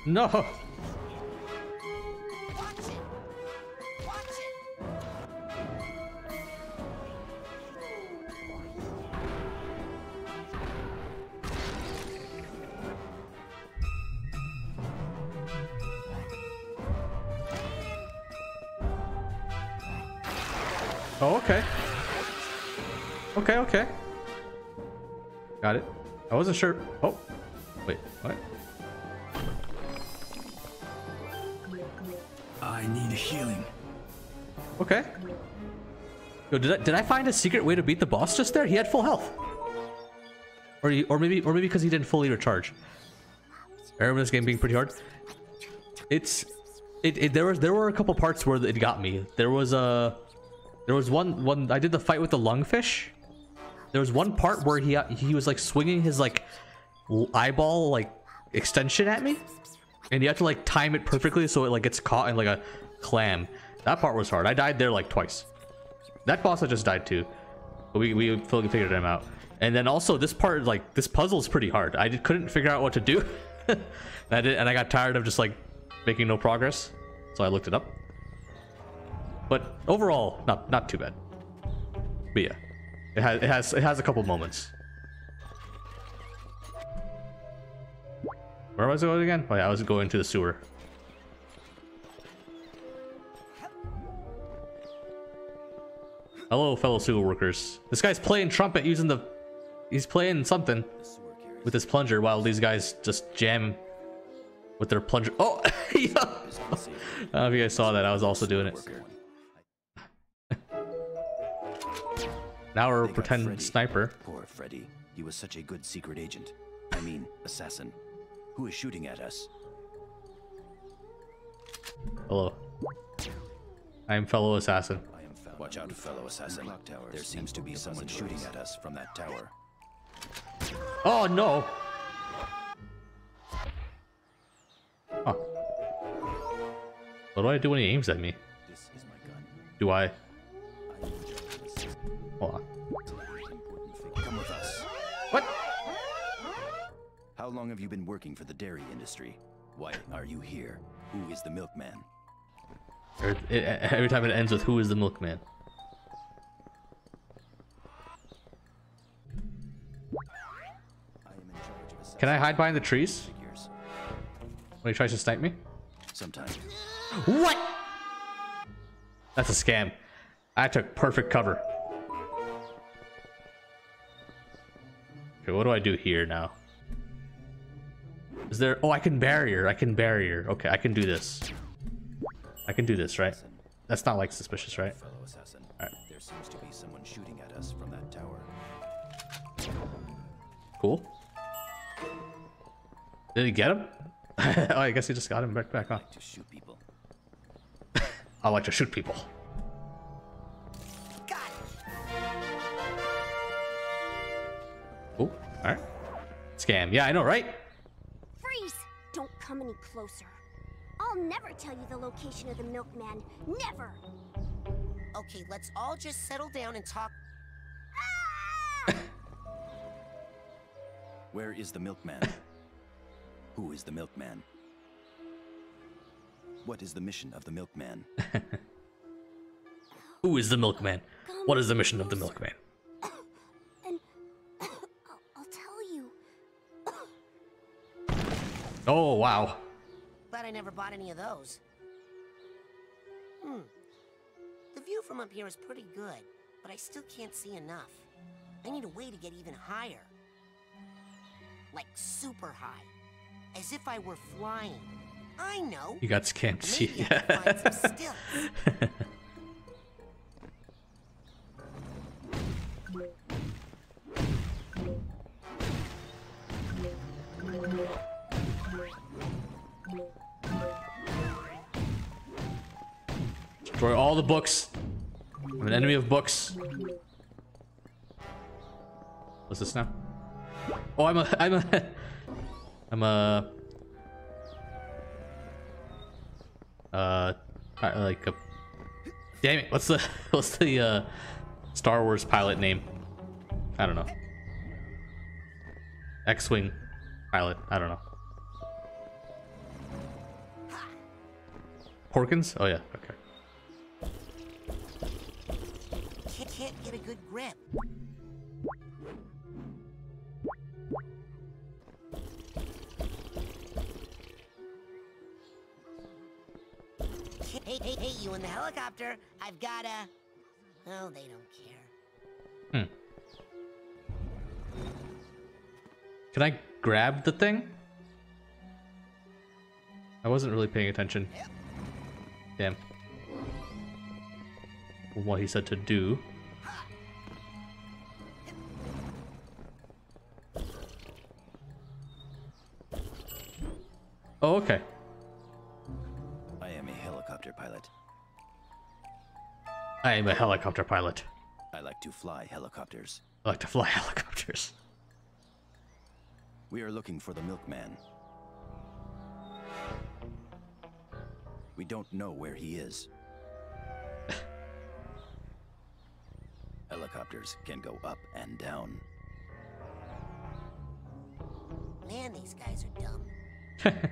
No. Did I did I find a secret way to beat the boss just there? He had full health. Or he, or maybe or maybe because he didn't fully recharge. I remember this game being pretty hard. It's it, it there was there were a couple parts where it got me. There was a there was one one I did the fight with the lungfish. There was one part where he he was like swinging his like eyeball like extension at me, and you have to like time it perfectly so it like gets caught in like a clam. That part was hard. I died there like twice. That boss I just died too, but we we figured him out. And then also this part like this puzzle is pretty hard. I couldn't figure out what to do. and I and I got tired of just like making no progress, so I looked it up. But overall, not not too bad. But yeah, it has it has it has a couple moments. Where was I going again? Oh yeah, I was going to the sewer. Hello, fellow sewer workers. This guy's playing trumpet using the. He's playing something with his plunger while these guys just jam with their plunger. Oh, yeah. I don't know if you guys saw that. I was also doing it. now we're pretend Freddy. sniper. Poor Freddy. He was such a good secret agent. I mean, assassin. Who is shooting at us? Hello. I am fellow assassin. I am found. Watch out, fellow assassin. There seems to be someone shooting at us from that tower. Oh no! Huh. What do I do when he aims at me? This is my gun. Do I? I am in charge of this. Hold on. Come with us. What? How long have you been working for the dairy industry? Why are you here? Who is the milkman? Every, it- every time it ends with "Who is the milkman?" I am in charge of Can I hide behind the trees when he tries to snipe me? Sometimes. What? That's a scam. I took perfect cover. Okay, what do I do here now? Is there? Oh, I can barrier. I can barrier. Okay, I can do this. I can do this, right? That's not like suspicious, right? Fellow assassin. Alright. There seems to be someone shooting at us from that tower. Cool. Did he get him? oh, I guess he just got him back back on. I like To shoot people. I like to shoot people. Oh, all right. Scam. Yeah, I know, right? Freeze! Don't come any closer. I'll never tell you the location of the milkman. Never! Okay, let's all just settle down and talk. Ah! Where is the milkman? Who is the milkman? What is the mission of the milkman? Who is the milkman? What is the mission of the milkman? And I'll, I'll tell you. Oh, wow. Glad I never bought any of those. Hmm. The view from up here is pretty good, but I still can't see enough. I need a way to get even higher. Like super high. As if I were flying. I know. You got can't see. Maybe I can the books. I'm an enemy of books. What's this now? Oh, I'm a, I'm a, I'm a, uh, like a, damn it, what's the, what's the, uh, Star Wars pilot name? I don't know. X-Wing pilot, I don't know. Porkins? Oh yeah, okay. Get a good grip. Hey, hey, hey, you in the helicopter. I've got a... Oh, they don't care. Hmm. Can I grab the thing? I wasn't really paying attention. Damn. What he said to do. Oh, okay. I am a helicopter pilot. I am a helicopter pilot. I like to fly helicopters. I like to fly helicopters. We are looking for the milkman. We don't know where he is. Helicopters can go up and down. Man, these guys are dumb. Hey,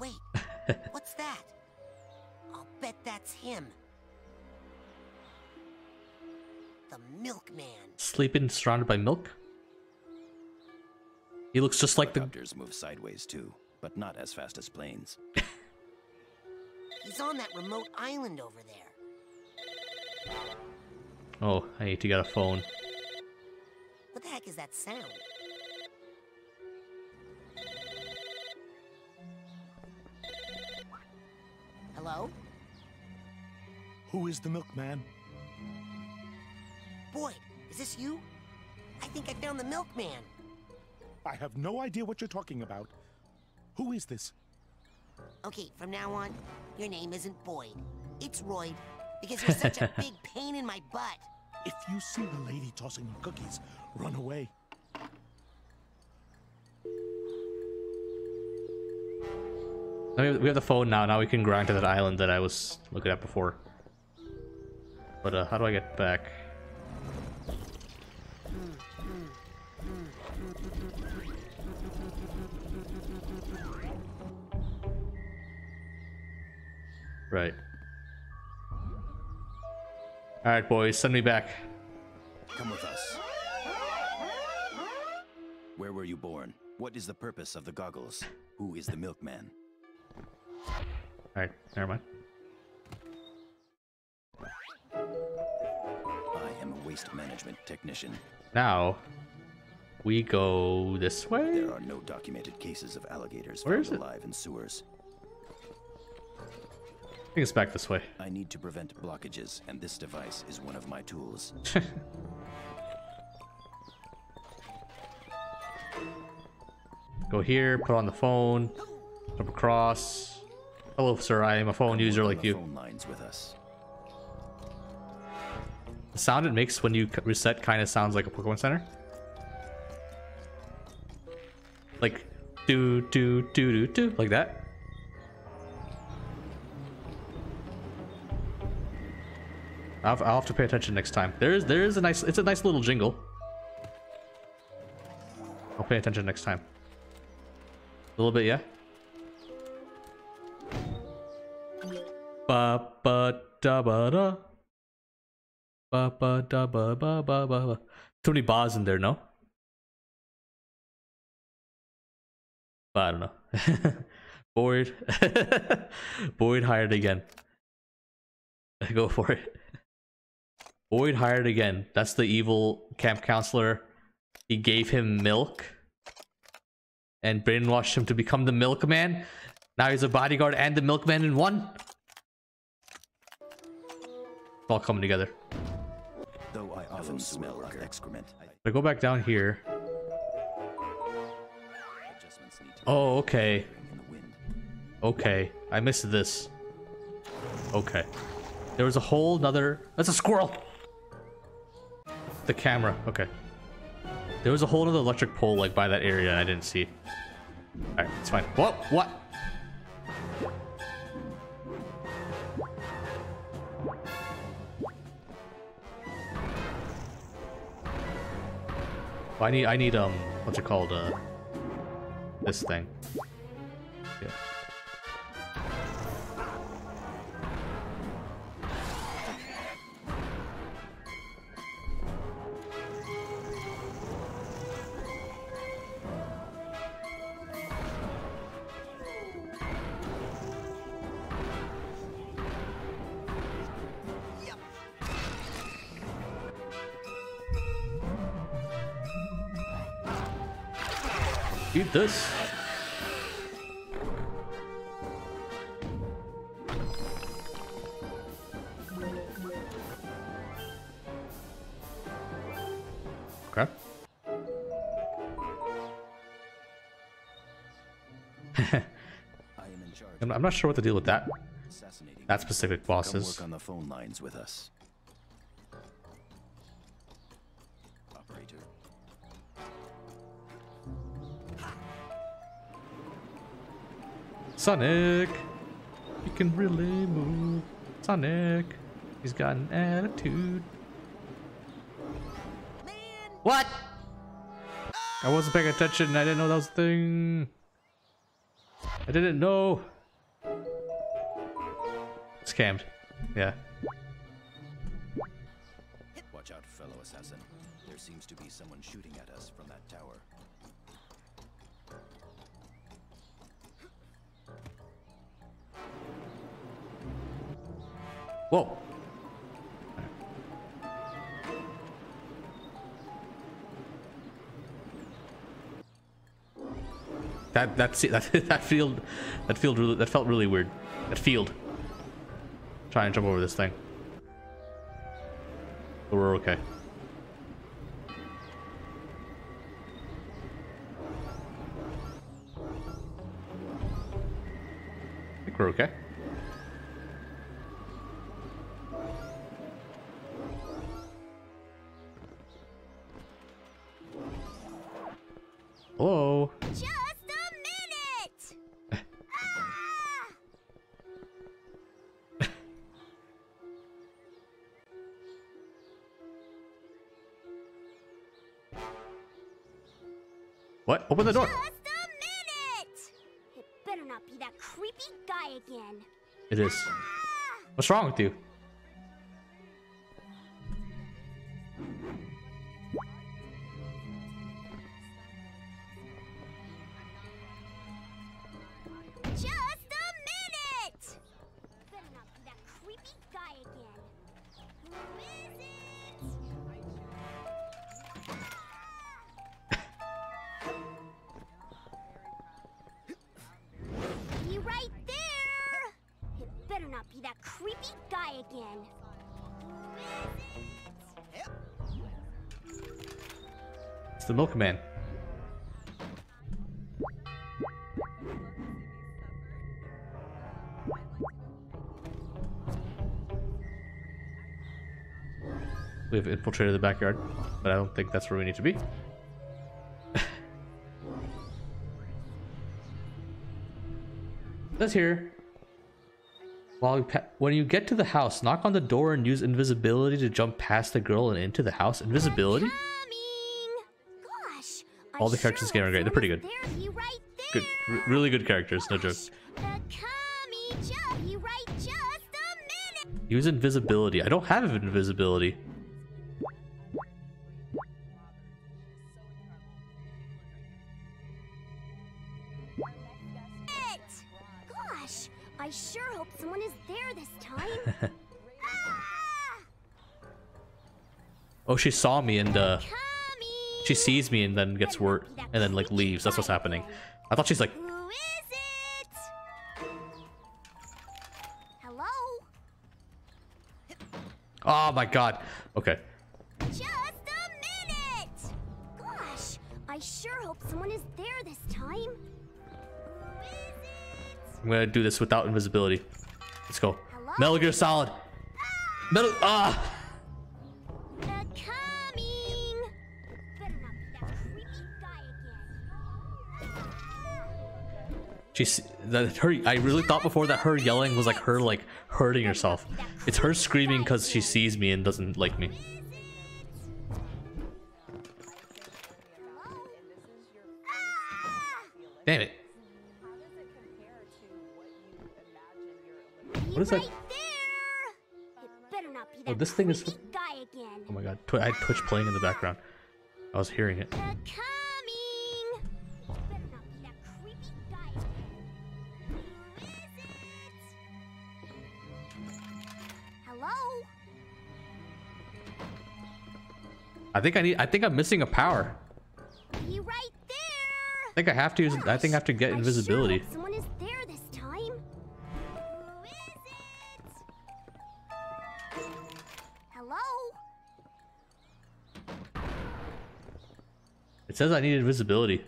wait. What's that? I'll bet that's him. The milkman. Sleeping surrounded by milk? He looks just like the. Helicopters move sideways too, but not as fast as planes. He's on that remote island over there. Oh, I need to get a phone. What the heck is that sound? Hello? Who is the milkman? Boyd, is this you? I think I found the milkman. I have no idea what you're talking about. Who is this? Okay, from now on, your name isn't Boyd. It's Royd, because you're such a big pain in my butt. If you see the lady tossing you cookies, run away. I mean, we have the phone now. Now we can grind to that island that I was looking at before. But uh, how do I get back? Right. All right, boys, send me back. Come with us. Where were you born? What is the purpose of the goggles? Who is the milkman? All right, never mind. I am a waste management technician. Now, we go this way. There are no documented cases of alligators Where found is it? alive in sewers. I think it's back this way. I need to prevent blockages, and this device is one of my tools. Go here, put on the phone, jump across. Oh, Hello, sir. I am a phone user like you. Phone lines with us. The sound it makes when you reset kind of sounds like a Pokemon Center. Like, do do do do do like that. I'll, I'll have to pay attention next time. There is there is a nice it's a nice little jingle. I'll pay attention next time. A little bit, yeah. Ba ba da ba da. Ba ba da ba ba ba ba. ba. Too many bars in there, no? I don't know. Boyd. Boyd hired again. Go for it. Boyd hired again. That's the evil camp counselor. He gave him milk and brainwashed him to become the milkman. Now he's a bodyguard and the milkman in one. It's all coming together. Though I often smell of excrement, I I go back down here. adjustments need to Oh, okay. in the wind. Okay. I missed this. Okay. There was a whole nother... That's a squirrel! The camera. Okay. There was a whole other electric pole like by that area and I didn't see. Alright, it's fine. What? What? I need, I need, um, what's it called, uh, this thing. Yeah. Eat this. Okay. I am in charge. I'm, I'm not sure what to deal with that. Assassinating. That specific Come bosses. work on the phone lines with us. Sonic! He can really move. Sonic! He's got an attitude. Man. What? I wasn't paying attention. I didn't know that was a thing. I didn't know. Scammed. Yeah. Watch out, fellow assassin. There seems to be someone shooting at us from that tower. Whoa. That that's that that field that field really that felt really weird. That field. Try and jump over this thing. But we're okay. The door. Just a minute! It better not be that creepy guy again. It is. Ah! What's wrong with you? We've infiltrated the backyard, but I don't think that's where we need to be. That's here. While you when you get to the house, knock on the door and use invisibility to jump past the girl and into the house. Invisibility? Gosh, All the sure characters hope getting great. They're pretty good. is there. Be right Good, r- really good characters. No joke. there. Kami, just be right just a. Use invisibility. I don't have invisibility. Oh, she saw me and uh, she sees me and then gets word and then like leaves. That's what's happening. I thought she's like, Who is it? Hello? oh my god. Okay, Just a minute! Gosh, I sure hope someone is there this time. I'm gonna do this without invisibility. Let's go. Metal Gear Solid. Metal. Ah. She's that her. I really thought before that her yelling was like her like hurting herself. It's her screaming because she sees me and doesn't like me. Damn it. What is that? It better not be that Oh, this thing is. creepy guy again. Oh my god. I had Twitch playing in the background. I was hearing it. I think I need. I think I'm missing a power. Be right there! I think I have to use. I think I have to get invisibility. Sure someone is there this time. Who is it? Hello? It says I need invisibility.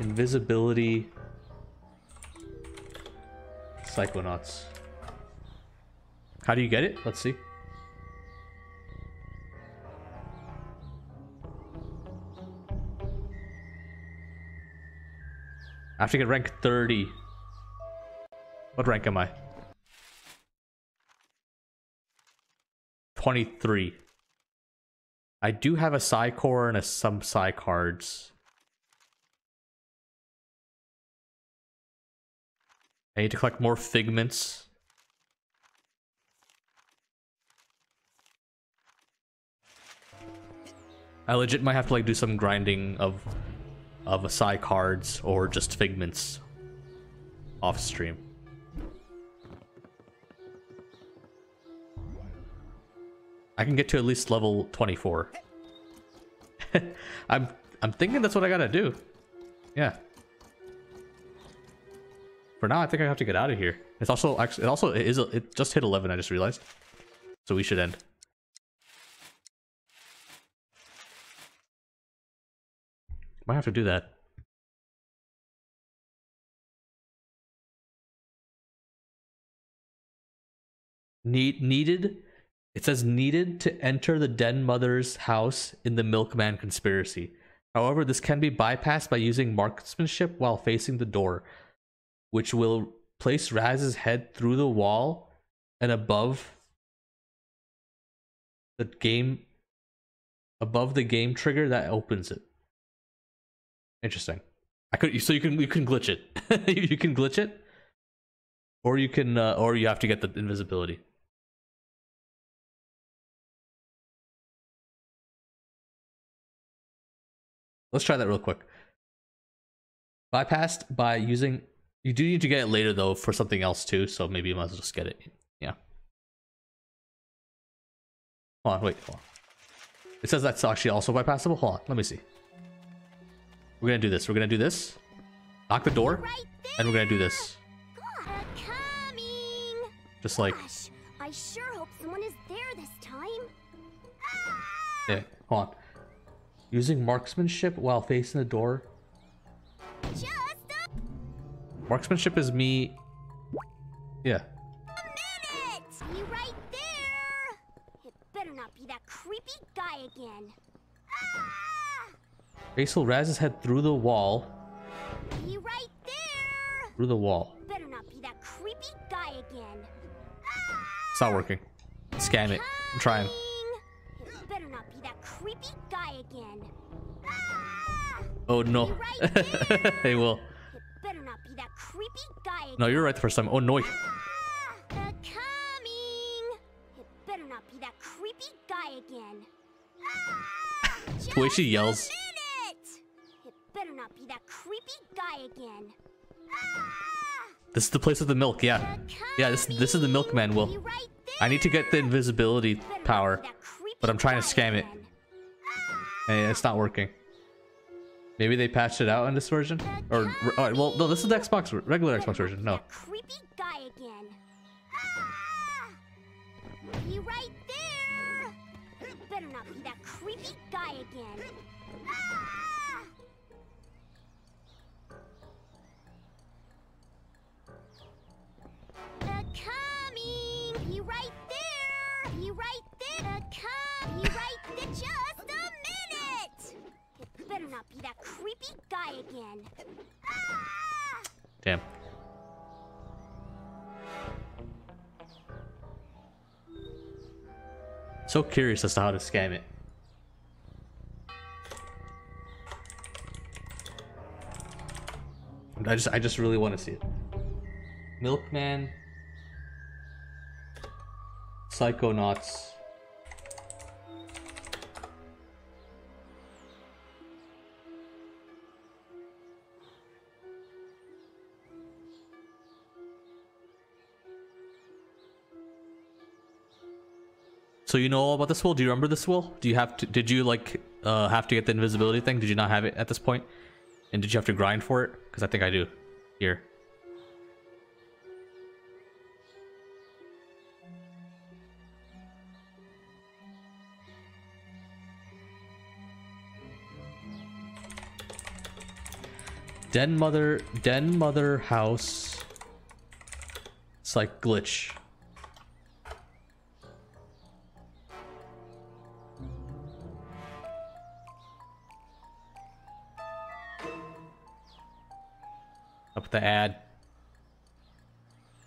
Invisibility. Psychonauts. How do you get it? Let's see. I have to get rank 30. What rank am I? 23. I do have a Psy core and a, some Psy cards. I need to collect more figments. I legit might have to like do some grinding of of Psy cards or just figments off stream. I can get to at least level 24. I'm I'm thinking that's what I gotta do. Yeah. For now, I think I have to get out of here. It's also actually it also it is it just hit 11. I just realized, so we should end. Might have to do that. Need needed. It says needed to enter the Den Mother's house in the Milkman conspiracy. However, this can be bypassed by using marksmanship while facing the door, which will place Raz's head through the wall and above the game above the game trigger that opens it. Interesting. I could so you can you can glitch it. you can glitch it, or you can uh, or you have to get the invisibility. Let's try that real quick. Bypassed by using. You do need to get it later though for something else too, so maybe you might as well just get it. Yeah. Hold on, wait, hold on. It says that's actually also bypassable. Hold on, let me see. We're gonna do this. We're gonna do this. Knock the door, and we're gonna do this. Just like Gosh, I sure hope someone is there this time. Ah! yeah. Hold on. Using marksmanship while facing the door. Just Marksmanship is me. Yeah. a minute! Be right! It better not be that creepy guy again. Ah! Basil raz his head through the wall. Be right there! Through the wall. Better not be that creepy guy again. It's not working. Scam it. I'm trying. It better not be that creepy guy again. Oh no. they will. Better not be that creepy guy again. No, you're right the first time. Oh no. Ah, They're coming. It better not be that creepy guy again. Ah, the way she yells. Not be that creepy guy again. Ah! This is the place with the milk, yeah. Yeah, this this is the milkman, Will. I need to get the invisibility power, but I'm trying to scam it. Hey, it's not working. Maybe they patched it out in this version? Or, or well, no, this is the Xbox, regular Xbox version, no. Creepy guy again. Ah! Be right there. Better not be that creepy guy again. Ah! Better not be that creepy guy again. Damn. So curious as to how to scam it. I just I just really want to see it. Milkman. Psychonauts. So you know all about this will? Do you remember this will? Do you have to did you like uh have to get the invisibility thing? Did you not have it at this point? And did you have to grind for it? Because I think I do. Here. Den mother den mother house. It's like glitch. Up the ad.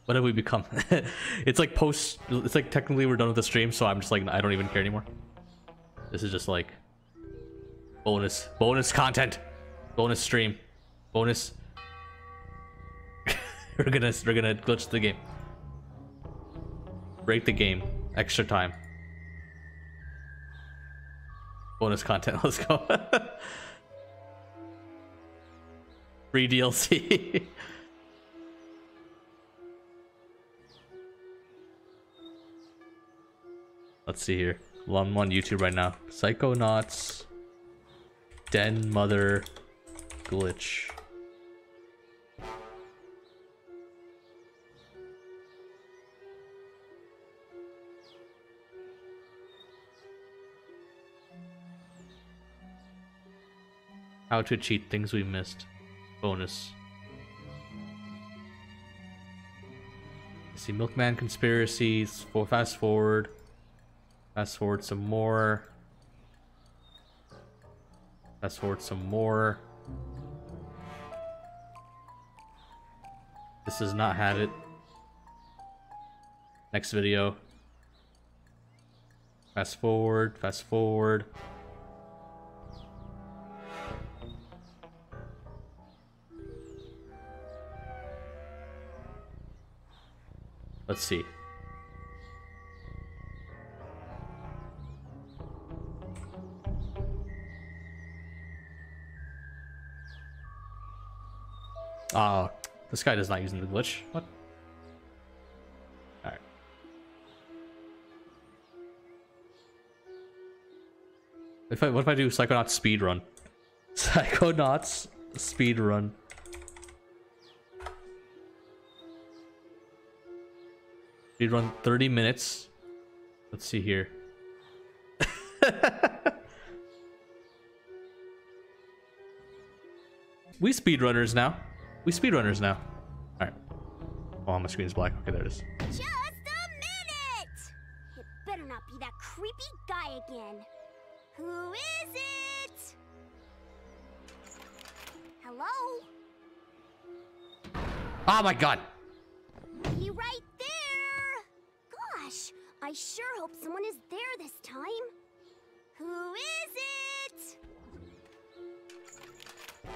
What have we become? it's like post. It's like technically we're done with the stream, so I'm just like I don't even care anymore. This is just like bonus, bonus content, bonus stream, bonus. we're gonna we're gonna glitch the game, break the game, extra time, bonus content. Let's go. Free DLC. Let's see here. Well, I'm on YouTube right now. Psychonauts. Den Mother Glitch. How to cheat things we missed. Bonus. Let's see, Milkman conspiracies. For fast forward. Fast forward some more. Fast forward some more. This does not have it. Next video. Fast forward, fast forward. Let's see. Oh, this guy does not using the glitch. What? Alright. If I, what if I do Psychonauts speed run? Psychonauts speed run. Speed run 30 minutes. Let's see here. we speedrunners now. We speedrunners now. Alright. Oh, my screen's black. Okay, there it is. Just a minute! It better not be that creepy guy again. Who is it? Hello? Oh my god! Be right there! I sure hope someone is there this time. Who is it?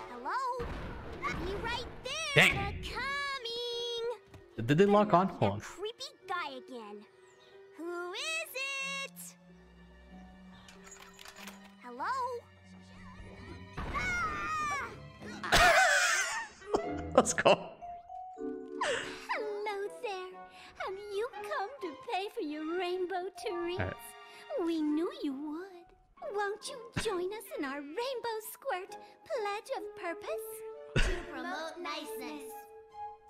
Hello? Be right there. Dang. They're coming. Did they lock on? Hold on. creepy guy again. Who is it? Hello? Ah! Let's go. For your rainbow uh, treats? Alright. We knew you would. Won't you join us in our Rainbow Squirt Pledge of Purpose? to promote niceness,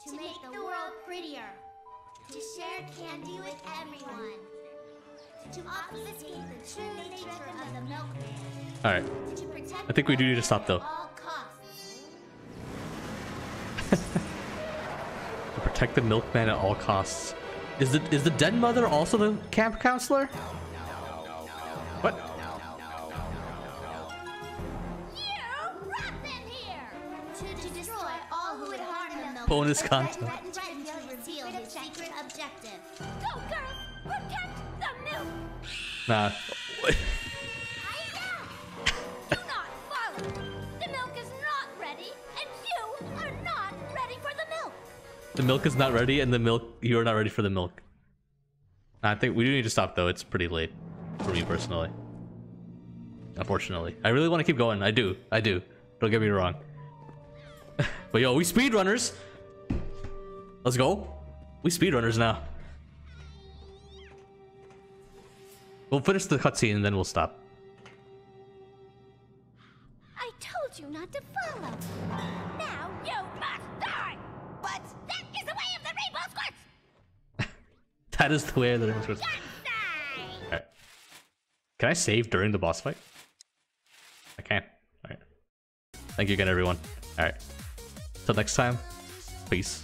to make the world prettier, to share candy with everyone, to obfuscate the true nature of the milkman, Alright. to protect I think we do need to stop though. at all costs. To protect the milkman at all costs. Is the is the Den Mother also the camp counselor? What? You brought them The milk is not ready, and the milk you're not ready for the milk. I think we do need to stop though. It's pretty late for me personally. Unfortunately, I really want to keep going. I do. I do. Don't get me wrong. but yo, we speedrunners. Let's go. We speedrunners now. We'll finish the cutscene and then we'll stop. I told you not to follow. That is the way that it was. Alright. Can I save during the boss fight? I can. Alright. Thank you again, everyone. Alright. Till next time, peace.